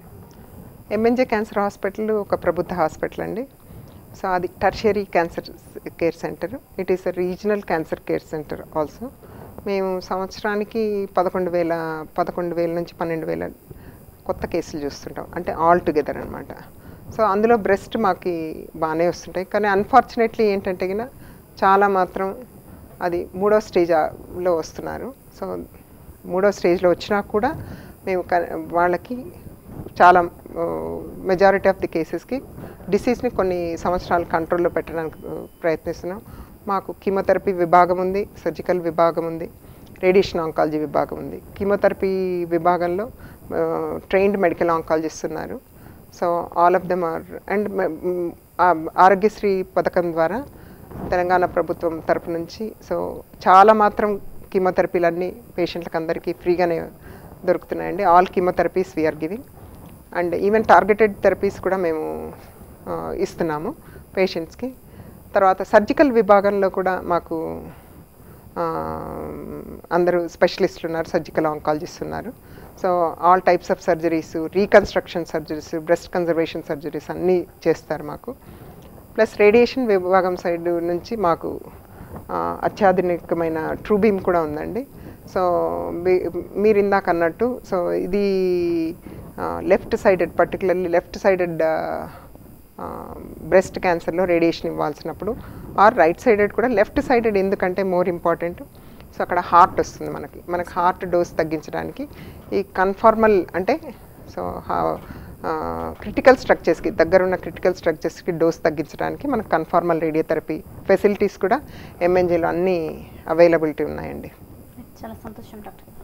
ఎంఎన్జే క్యాన్సర్ హాస్పిటల్ ఒక ప్రభుత్వ హాస్పిటల్ అండి. సో అది tertiary cancer care centre it is a regional cancer care centre also మేము సంవత్సరానికి పదకొండు వేల పదకొండు వేల నుంచి పన్నెండు వేల కొత్త కేసులు చూస్తుంటాం. అంటే ఆల్ టుగెదర్ అనమాట సో అందులో బ్రెస్ట్ మాకు బాగానే వస్తుంటాయి. కానీ అన్ఫార్చునేట్లీ ఏంటంటే కన్నా చాలా మాత్రం అది మూడో స్టేజ్లో వస్తున్నారు. సో మూడో స్టేజ్లో వచ్చినా కూడా మేము క- వాళ్ళకి చాలా మెజారిటీ ఆఫ్ ది కేసెస్కి డిసీజ్ని కొన్ని సంవత్సరాలు కంట్రోల్లో పెట్టడానికి ప్రయత్నిస్తున్నాం. మాకు కీమోథెరపీ విభాగం ఉంది సర్జికల్ విభాగం ఉంది రేడియేషన్ ఆంకాలజీ విభాగం ఉంది. కీమోథెరపీ విభాగంలో ట్రైన్డ్ మెడికల్ ఆంకాలజిస్ట్ ఉన్నారు. So all of them are and Arogyasri పథకం ద్వారా తెలంగాణ ప్రభుత్వం తరపు నుంచి సో చాలా మాత్రం కీమోథెరపీలన్నీ పేషెంట్లకు అందరికీ ఫ్రీగానే దొరుకుతున్నాయండి. All chemotherapies we are giving and even targeted therapies కూడా మేము ఇస్తున్నాము పేషెంట్స్కి. తర్వాత సర్జికల్ విభాగంలో కూడా మాకు అందరూ స్పెషలిస్టులు ఉన్నారు సర్జికల్ ఆంకాలజిస్ట్ ఉన్నారు. So all types of surgeries reconstruction surgeries breast conservation surgeries అన్నీ చేస్తారు మాకు. ప్లస్ రేడియేషన్ విభాగం సైడ్ నుంచి మాకు అత్యాధునికమైన ట్రూబీమ్ కూడా ఉందండి. సో మీ- మీరు ఇందాక అన్నట్టు సో ఇది left sided particularly left sided breast క్యాన్సర్లో radiation ఇవ్వాల్సినప్పుడు ఆర్ రైట్ సైడెడ్ కూడా లెఫ్ట్ సైడెడ్ ఎందుకంటే మోర్ ఇంపార్టెంట్ సో అక్కడ హార్ట్ వస్తుంది మనకి. మనకి హార్ట్ డోస్ తగ్గించడానికి ఈ కన్ఫార్మల్ అంటే సో క్రిటికల్ స్ట్రక్చర్స్కి దగ్గరున్న క్రిటికల్ స్ట్రక్చర్స్కి డోస్ తగ్గించడానికి మనకు కన్ఫార్మల్ రేడియోథెరపీ ఫెసిలిటీస్ కూడా ఎంఎన్జీలో అన్నీ అవైలబిలిటీ ఉన్నాయండి. చాలా సంతోషం డాక్టర్.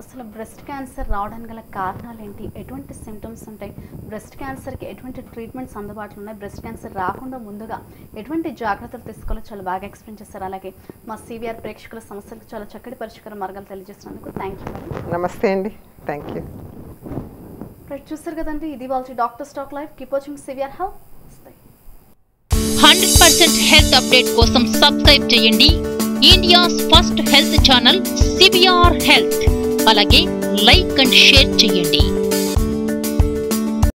అసలు బ్రెస్ట్ క్యాన్సర్ రావడానికి గల కారణాలు ఏంటి? ఎటువంటి సిమ్టమ్స్ ఉంటాయి? బ్రెస్ట్ క్యాన్సర్కి ఎటువంటి ట్రీట్మెంట్స్ అందుబాటులో ఉన్నాయి? బ్రెస్ట్ క్యాన్సర్ రాకుండా ముందుగా ఎటువంటి జాగ్రత్తలు తీసుకోవాలో చాలా బాగా ఎక్స్ప్లెయిన్ చేశారు. అలాగే మా సివిఆర్ ప్రేక్షకుల సమస్యలకు చాలా చక్కటి పరిష్కార మార్గాలు తెలియజేసినందుకు థ్యాంక్ యూ నమస్తే అండి. థ్యాంక్ యూ చూస్తారు కదండి ఇది వాళ్ళ doctor stack life keep watching CVR health. Hundred percent health update కోసం సబ్స్క్రైబ్ చేయండి. India's first health channel CBR health. అలాగే లైక్ అండ్ షేర్ చేయండి.